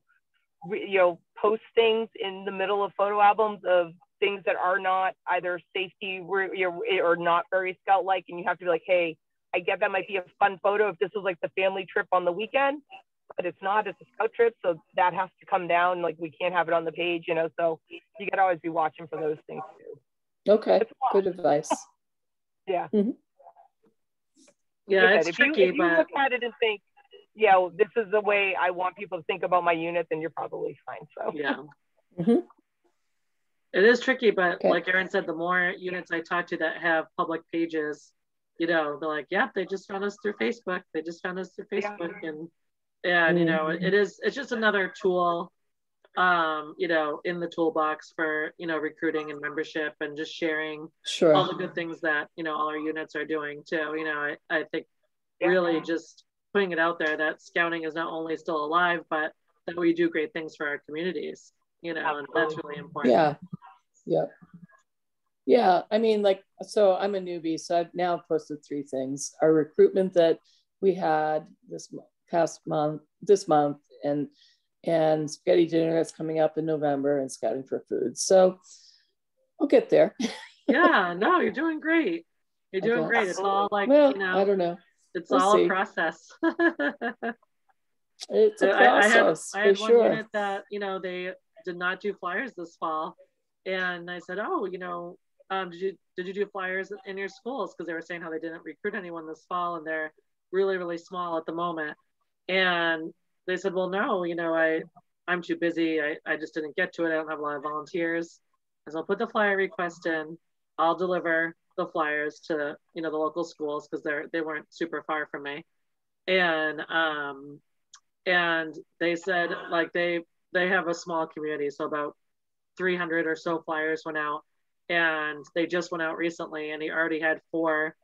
you know, post things in the middle of photo albums of things that are not either safety or, or not very scout like, and you have to be like, hey, I get that might be a fun photo if this was like the family trip on the weekend, but it's not. It's a scout trip, so that has to come down. Like we can't have it on the page, you know. So you got to always be watching for those things too. Okay, good advice. yeah. Mm-hmm. Yeah, like it's if tricky, you, if but you look at it and think, yeah, well, this is the way I want people to think about my unit, then you're probably fine. So yeah. mm-hmm. It is tricky, but okay. like Erin said, the more units I talk to that have public pages, you know, they're like, yeah, they just found us through Facebook. They just found us through Facebook, yeah. and and mm-hmm. you know, it is it's just another tool, um, you know, in the toolbox for you know recruiting and membership and just sharing sure. all the good things that you know all our units are doing too. You know, I I think yeah. really just putting it out there that scouting is not only still alive, but that we do great things for our communities. You know, Absolutely. and that's really important. Yeah. Yep. Yeah. I mean, like, so I'm a newbie, so I've now posted three things. Our recruitment that we had this past month, this month, and and spaghetti dinner that's coming up in November and scouting for food. So I'll get there. yeah, no, you're doing great. You're doing great. It's all like, well, you know, I don't know it's we'll all see. a process. it's a process. I had, I had one sure. unit that, you know, they did not do flyers this fall. And I said, oh, you know, um, did you did you do flyers in your schools? Because they were saying how they didn't recruit anyone this fall and they're really, really small at the moment. And they said, well, no, you know, I, I'm too busy. I, I just didn't get to it. I don't have a lot of volunteers. And so I'll put the flyer request in. I'll deliver the flyers to you know the local schools because they're they weren't super far from me and um and they said like they they have a small community so about 300 or so flyers went out and they just went out recently and he already had four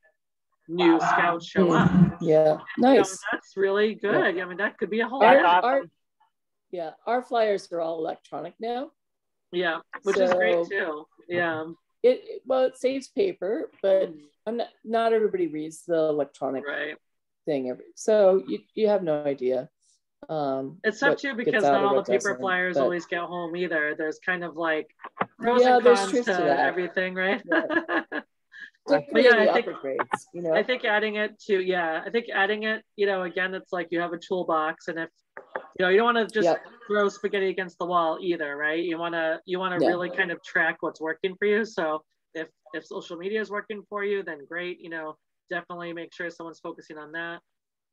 new wow. scouts show up. Yeah. Nice. so that's really good. Yeah. i mean that could be a whole our, our, yeah our flyers are all electronic now. Yeah which so, is great too. Yeah. It well it saves paper but mm. i'm not not everybody reads the electronic right. thing every so you, you have no idea um it's tough too because not all the paper flyers but, always get home either there's kind of like pros yeah, and cons to, to everything right yeah. but yeah, I think, grades, you know? I think adding it to yeah, I think adding it, you know, again, it's like you have a toolbox, and if you know, you don't want to just yep. throw spaghetti against the wall either, right? You want to you want to yeah. really kind of track what's working for you. So if if social media is working for you, then great. You know, definitely make sure someone's focusing on that.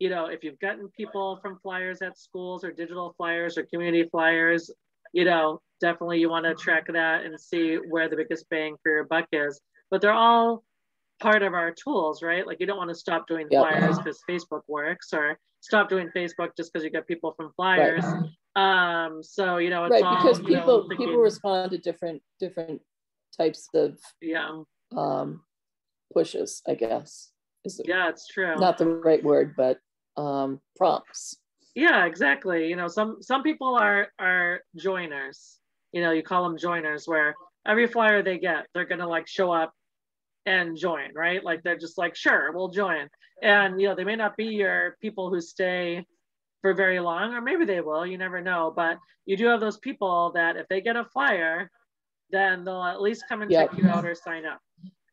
You know, if you've gotten people from flyers at schools or digital flyers or community flyers, you know, definitely you want to track that and see where the biggest bang for your buck is. But they're all part of our tools, right? Like you don't want to stop doing yep. flyers because Facebook works or stop doing Facebook just because you get people from flyers. Right. Um, so you know, it's right, all, because people know, thinking, people respond to different different types of yeah um, pushes, I guess. Is yeah, it's true. Not the right word, but um, prompts. Yeah, exactly. You know, some some people are are joiners. You know, you call them joiners, where every flyer they get, they're gonna like show up and join, right? Like they're just like, sure, we'll join. And you know, they may not be your people who stay for very long, or maybe they will, you never know. But you do have those people that if they get a flyer, then they'll at least come and yep. check you out or sign up.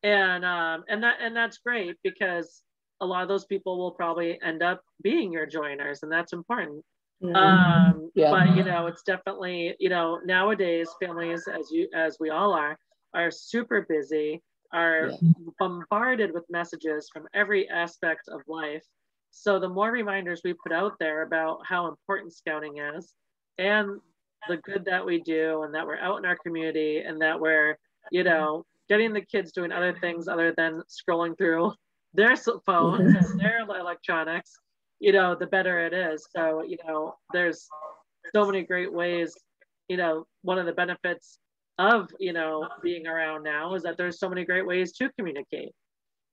And um, and that and that's great because a lot of those people will probably end up being your joiners, and that's important. Mm-hmm. Um, yeah. but you know, it's definitely, you know, nowadays families, as you as we all are, are super busy are yeah. bombarded with messages from every aspect of life. So the more reminders we put out there about how important scouting is and the good that we do and that we're out in our community and that we're, you know, getting the kids doing other things other than scrolling through their phone and mm-hmm. their electronics, you know, the better it is. So, you know, there's so many great ways, you know, one of the benefits of, you know, being around now is that there's so many great ways to communicate.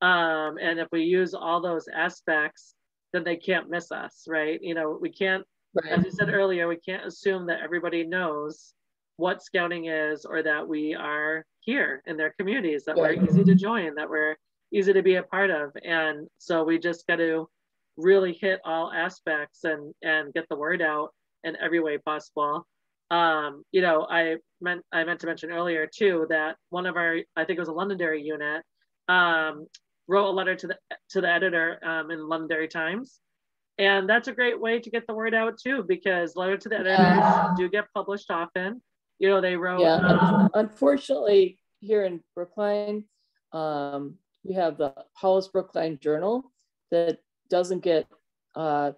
Um, and if we use all those aspects, then they can't miss us, right? You know, we can't, right. as you said earlier, we can't assume that everybody knows what scouting is or that we are here in their communities, that we're easy to join, that we're easy to be a part of. And so we just got to really hit all aspects and and get the word out in every way possible. Um, you know, I meant I meant to mention earlier too that one of our I think it was a Londonderry unit um, wrote a letter to the to the editor um, in Londonderry Times, and that's a great way to get the word out too because letter to the editors yeah. do get published often. You know, they wrote. Yeah, um, unfortunately, here in Brookline, um, we have the Hollis Brookline Journal that doesn't get uh,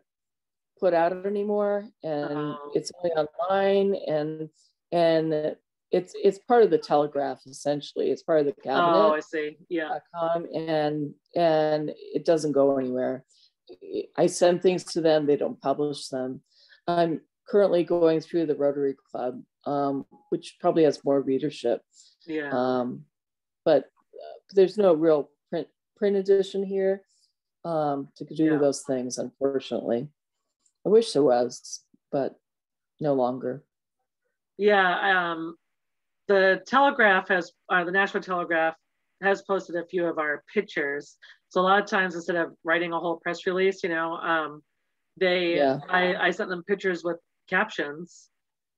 put out anymore, and oh. it's only online, and and it's it's part of the Telegraph essentially. It's part of the cabinet. Oh, I see. Yeah. Com, and and it doesn't go anywhere. I send things to them. They don't publish them. I'm currently going through the Rotary Club, um, which probably has more readership. Yeah. Um, but uh, there's no real print edition here um, to do yeah. those things. Unfortunately, I wish there was, but no longer. Yeah. Um, the Telegraph has, uh, the Nashua Telegraph has posted a few of our pictures. So a lot of times instead of writing a whole press release, you know, um, they, yeah. I, I sent them pictures with captions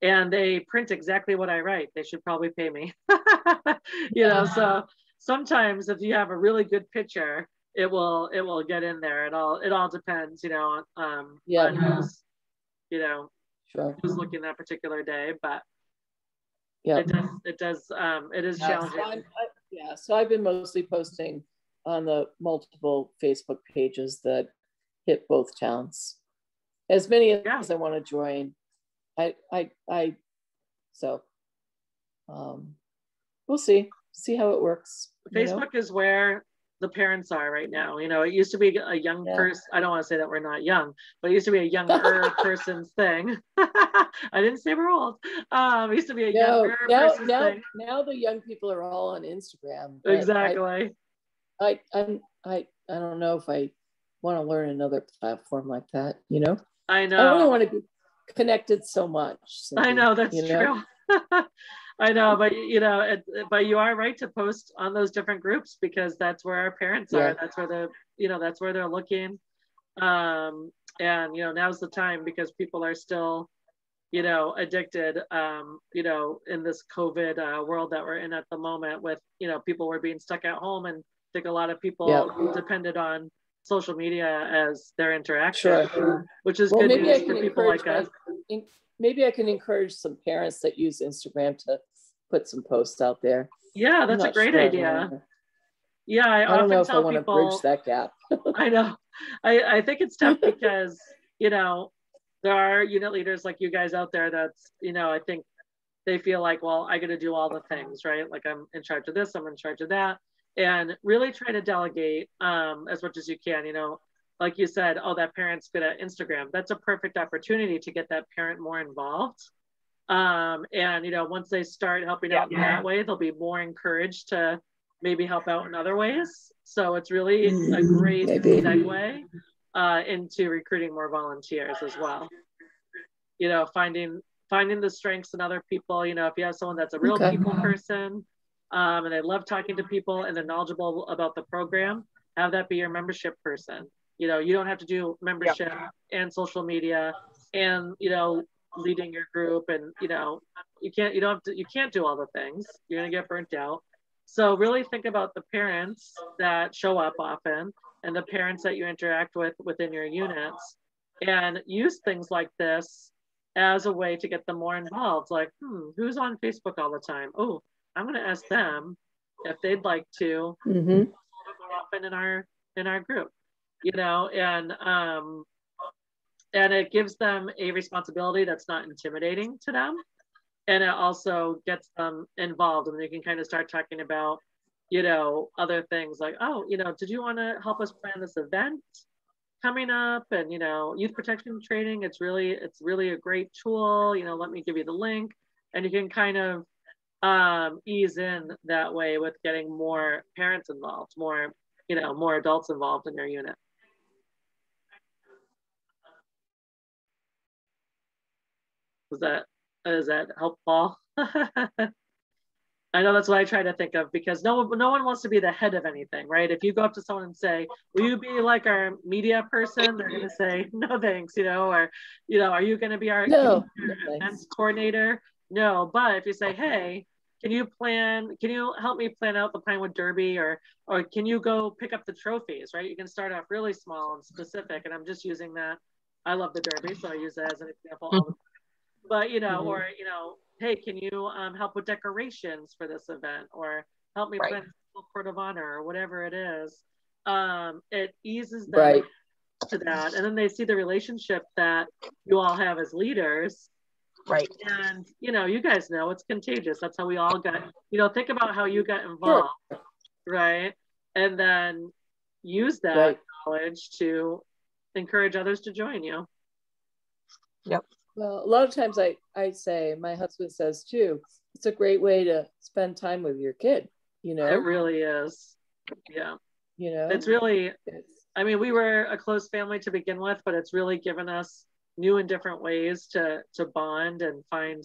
and they print exactly what I write. They should probably pay me, you know, so sometimes if you have a really good picture, it will, it will get in there. It all, it all depends, you know, um, yeah. who's, you know, sure. who's looking that particular day, but yeah it does it does um it is yeah, challenging so I, yeah so i've been mostly posting on the multiple facebook pages that hit both towns as many yeah. as i want to join i i i so um we'll see see how it works facebook know? is where the parents are right now. You know, it used to be a young yeah. person. I don't want to say that we're not young, but it used to be a younger person's thing. I didn't say we're old. Um, it used to be a no, younger now, person's now, thing. Now the young people are all on Instagram. Exactly. I, I, I, I don't know if I want to learn another platform like that. You know. I know. I don't want to be connected so much. I know that's you know? true. I know, but you know, it, but you are right to post on those different groups because that's where our parents are. That's where the, you know, that's where they're looking. Um, and you know, now's the time because people are still, you know, addicted. Um, you know, in this COVID uh, world that we're in at the moment, with you know, people were being stuck at home, and I think a lot of people yeah. depended on social media as their interaction, sure. which is well, good news for people like us maybe I can encourage some parents that use Instagram to put some posts out there. Yeah, that's a great sure idea. Yeah, I, I don't know if I want to bridge that gap. I know. I, I think it's tough because, you know, there are unit leaders like you guys out there that's, you know, I think they feel like, well, I got to do all the things, right? Like I'm in charge of this, I'm in charge of that. And really try to delegate um, as much as you can. You know, like you said, oh, that parent's good at Instagram. That's a perfect opportunity to get that parent more involved. Um, and you know, once they start helping out yeah. in that way, they'll be more encouraged to maybe help out in other ways. So it's really a mm-hmm. great maybe. segue uh, into recruiting more volunteers as well. You know, finding finding the strengths in other people. You know, if you have someone that's a real okay. people person um, and they love talking to people and they're knowledgeable about the program, have that be your membership person. You know you don't have to do membership yeah. and social media and you know leading your group and you know you can't you don't have to, you can't do all the things. You're going to get burnt out. So really think about the parents that show up often and the parents that you interact with within your units and use things like this as a way to get them more involved. Like hmm who's on facebook all the time? Oh i'm going to ask them if they'd like to mm-hmm. often in our in our group you know, and um, and it gives them a responsibility that's not intimidating to them. and it also gets them involved and they can kind of start talking about you know other things like oh you know did you want to help us plan this event coming up and you know youth protection training it's really it's really a great tool you know let me give you the link and you can kind of um, ease in that way with getting more parents involved more you know more adults involved in your unit was that is that helpful I know that's what I try to think of because no one, no one wants to be the head of anything, right? If you go up to someone and say, "Will you be like our media person?" They're going to say, "No, thanks," you know, or, you know, "Are you going to be our no, events coordinator?" No, but if you say, "Hey, can you plan? Can you help me plan out the Pinewood Derby, or or can you go pick up the trophies?" Right? You can start off really small and specific, and I'm just using that. I love the Derby, so I use that as an example. But you know, mm-hmm. or you know, hey, can you um, help with decorations for this event or help me right. plan court of honor or whatever it is. Um, it eases them right. to that. And then they see the relationship that you all have as leaders. Right. And, you know, you guys know it's contagious. That's how we all got, you know, think about how you got involved. Sure. Right. And then use that right. knowledge to encourage others to join you. Yep. Well, a lot of times I, I say, my husband says too, it's a great way to spend time with your kid, you know? It really is. Yeah. You know, it's really, it's, I mean, we were a close family to begin with, but it's really given us new and different ways to, to bond and find,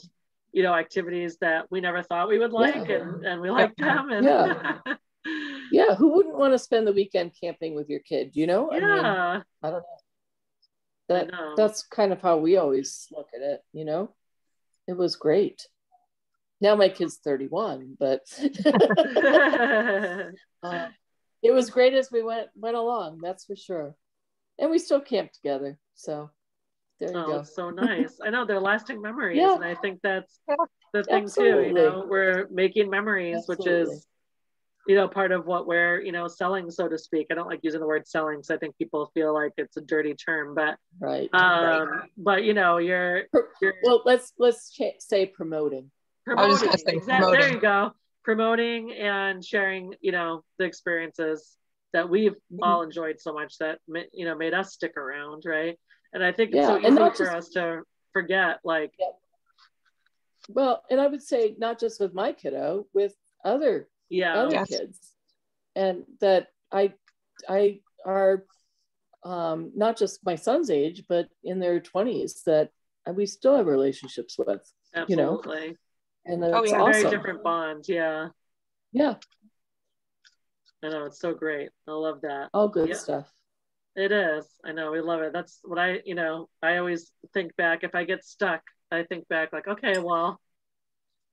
you know, activities that we never thought we would like yeah. and, and we like them. And yeah. yeah. Who wouldn't want to spend the weekend camping with your kid? You know? Yeah. I, mean, I don't know that that's kind of how we always look at it you know it was great now my kid's 31 but uh, it was great as we went went along that's for sure and we still camp together so there you oh, go so nice i know they're lasting memories yeah. and i think that's the thing Absolutely. too you know we're making memories Absolutely. which is you know part of what we're you know selling so to speak i don't like using the word selling because i think people feel like it's a dirty term but right, um right. but you know you're, you're well let's let's ch- say promoting promoting, exactly. promoting there you go promoting and sharing you know the experiences that we've mm-hmm. all enjoyed so much that you know made us stick around right and i think yeah. it's so easy for just, us to forget like yeah. well and i would say not just with my kiddo with other yeah other yes. kids and that i i are um, not just my son's age but in their 20s that we still have relationships with Absolutely. you know and oh, yeah. Awesome. very different bonds yeah yeah i know it's so great i love that all good yeah. stuff it is. I know. We love it. That's what i you know i always think back. If i get stuck i think back like okay well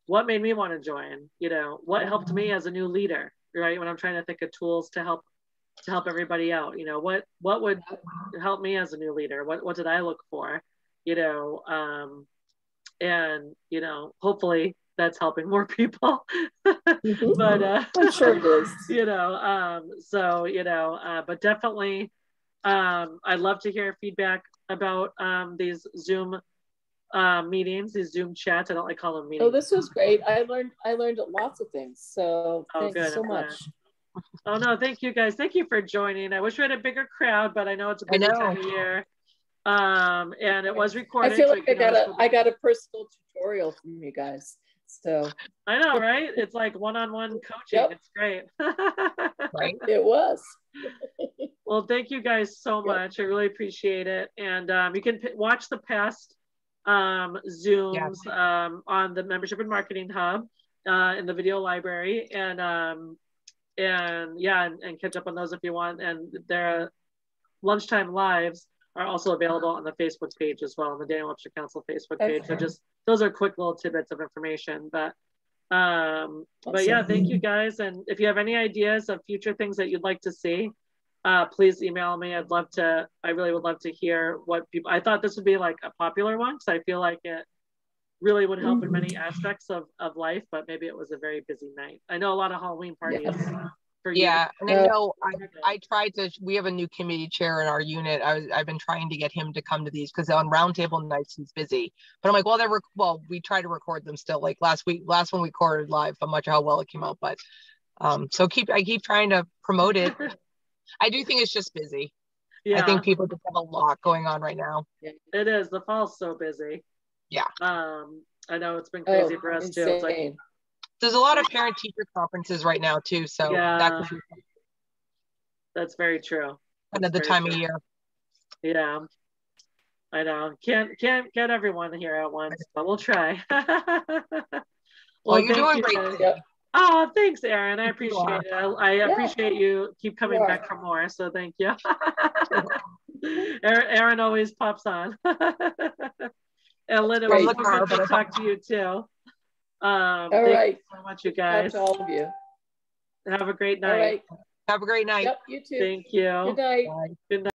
what made me want to join? You know what helped me as a new leader right? When i'm trying to think of tools to help to help everybody out you know what what would help me as a new leader? What what did i look for? You know um and you know hopefully that's helping more people. Mm-hmm. but uh i'm sure it is. you know um so you know uh but definitely um i'd love to hear feedback about um these zoom uh, meetings, these Zoom chats. I don't like call them meetings. Oh, this was great. I learned I learned lots of things. So oh, thanks good. so much. Oh no, thank you guys. Thank you for joining. I wish we had a bigger crowd, but I know it's a busy time of year. Um, and it was recorded. I feel like so I got a I got a personal tutorial from you guys. So I know, right? It's like one-on-one coaching. Yep. It's great. right. It was. well, thank you guys so much. Yep. I really appreciate it. And um, you can watch the past um, Zooms yeah. um, on the Membership and Marketing Hub uh, in the video library. And um, and yeah, and, and, catch up on those if you want. And their lunchtime lives are also available on the Facebook page as well, on the Daniel Webster Council Facebook page. Okay. So just those are quick little tidbits of information. But um, but yeah, thank you guys. And if you have any ideas of future things that you'd like to see, uh, please email me. I'd love to, I really would love to hear what people, I thought this would be like a popular one because I feel like it really would help in many aspects of, of life, but maybe it was a very busy night. I know a lot of Halloween parties for yeah, you? and I know I, I tried to. We have a new committee chair in our unit. I was, I've been trying to get him to come to these because on roundtable nights he's busy. But I'm like, well, they're rec- well, we try to record them still. Like last week, last one we recorded live. I'm not sure how well it came out, but um, so keep I keep trying to promote it. I do think it's just busy. Yeah. I think people just have a lot going on right now. It is. The fall's so busy. Yeah. Um, I know it's been crazy oh, for us insane. too. It's like there's a lot of parent teacher conferences right now too. So yeah, that be- that's very true. Another time true. of year. Yeah. I know. Can't can't get everyone here at once, but we'll try. well, well you're doing you. great. Oh, thanks, Erin. I appreciate it. I, I yeah. appreciate you keep coming yeah. back for more. So thank you. Er, Erin, Erin always pops on. and Linda, we look forward to talk to you too. Um, all right. so much, you guys. To all of you. Have a great night. Have a great night. Yep, you too. Thank you. Good night. Good night.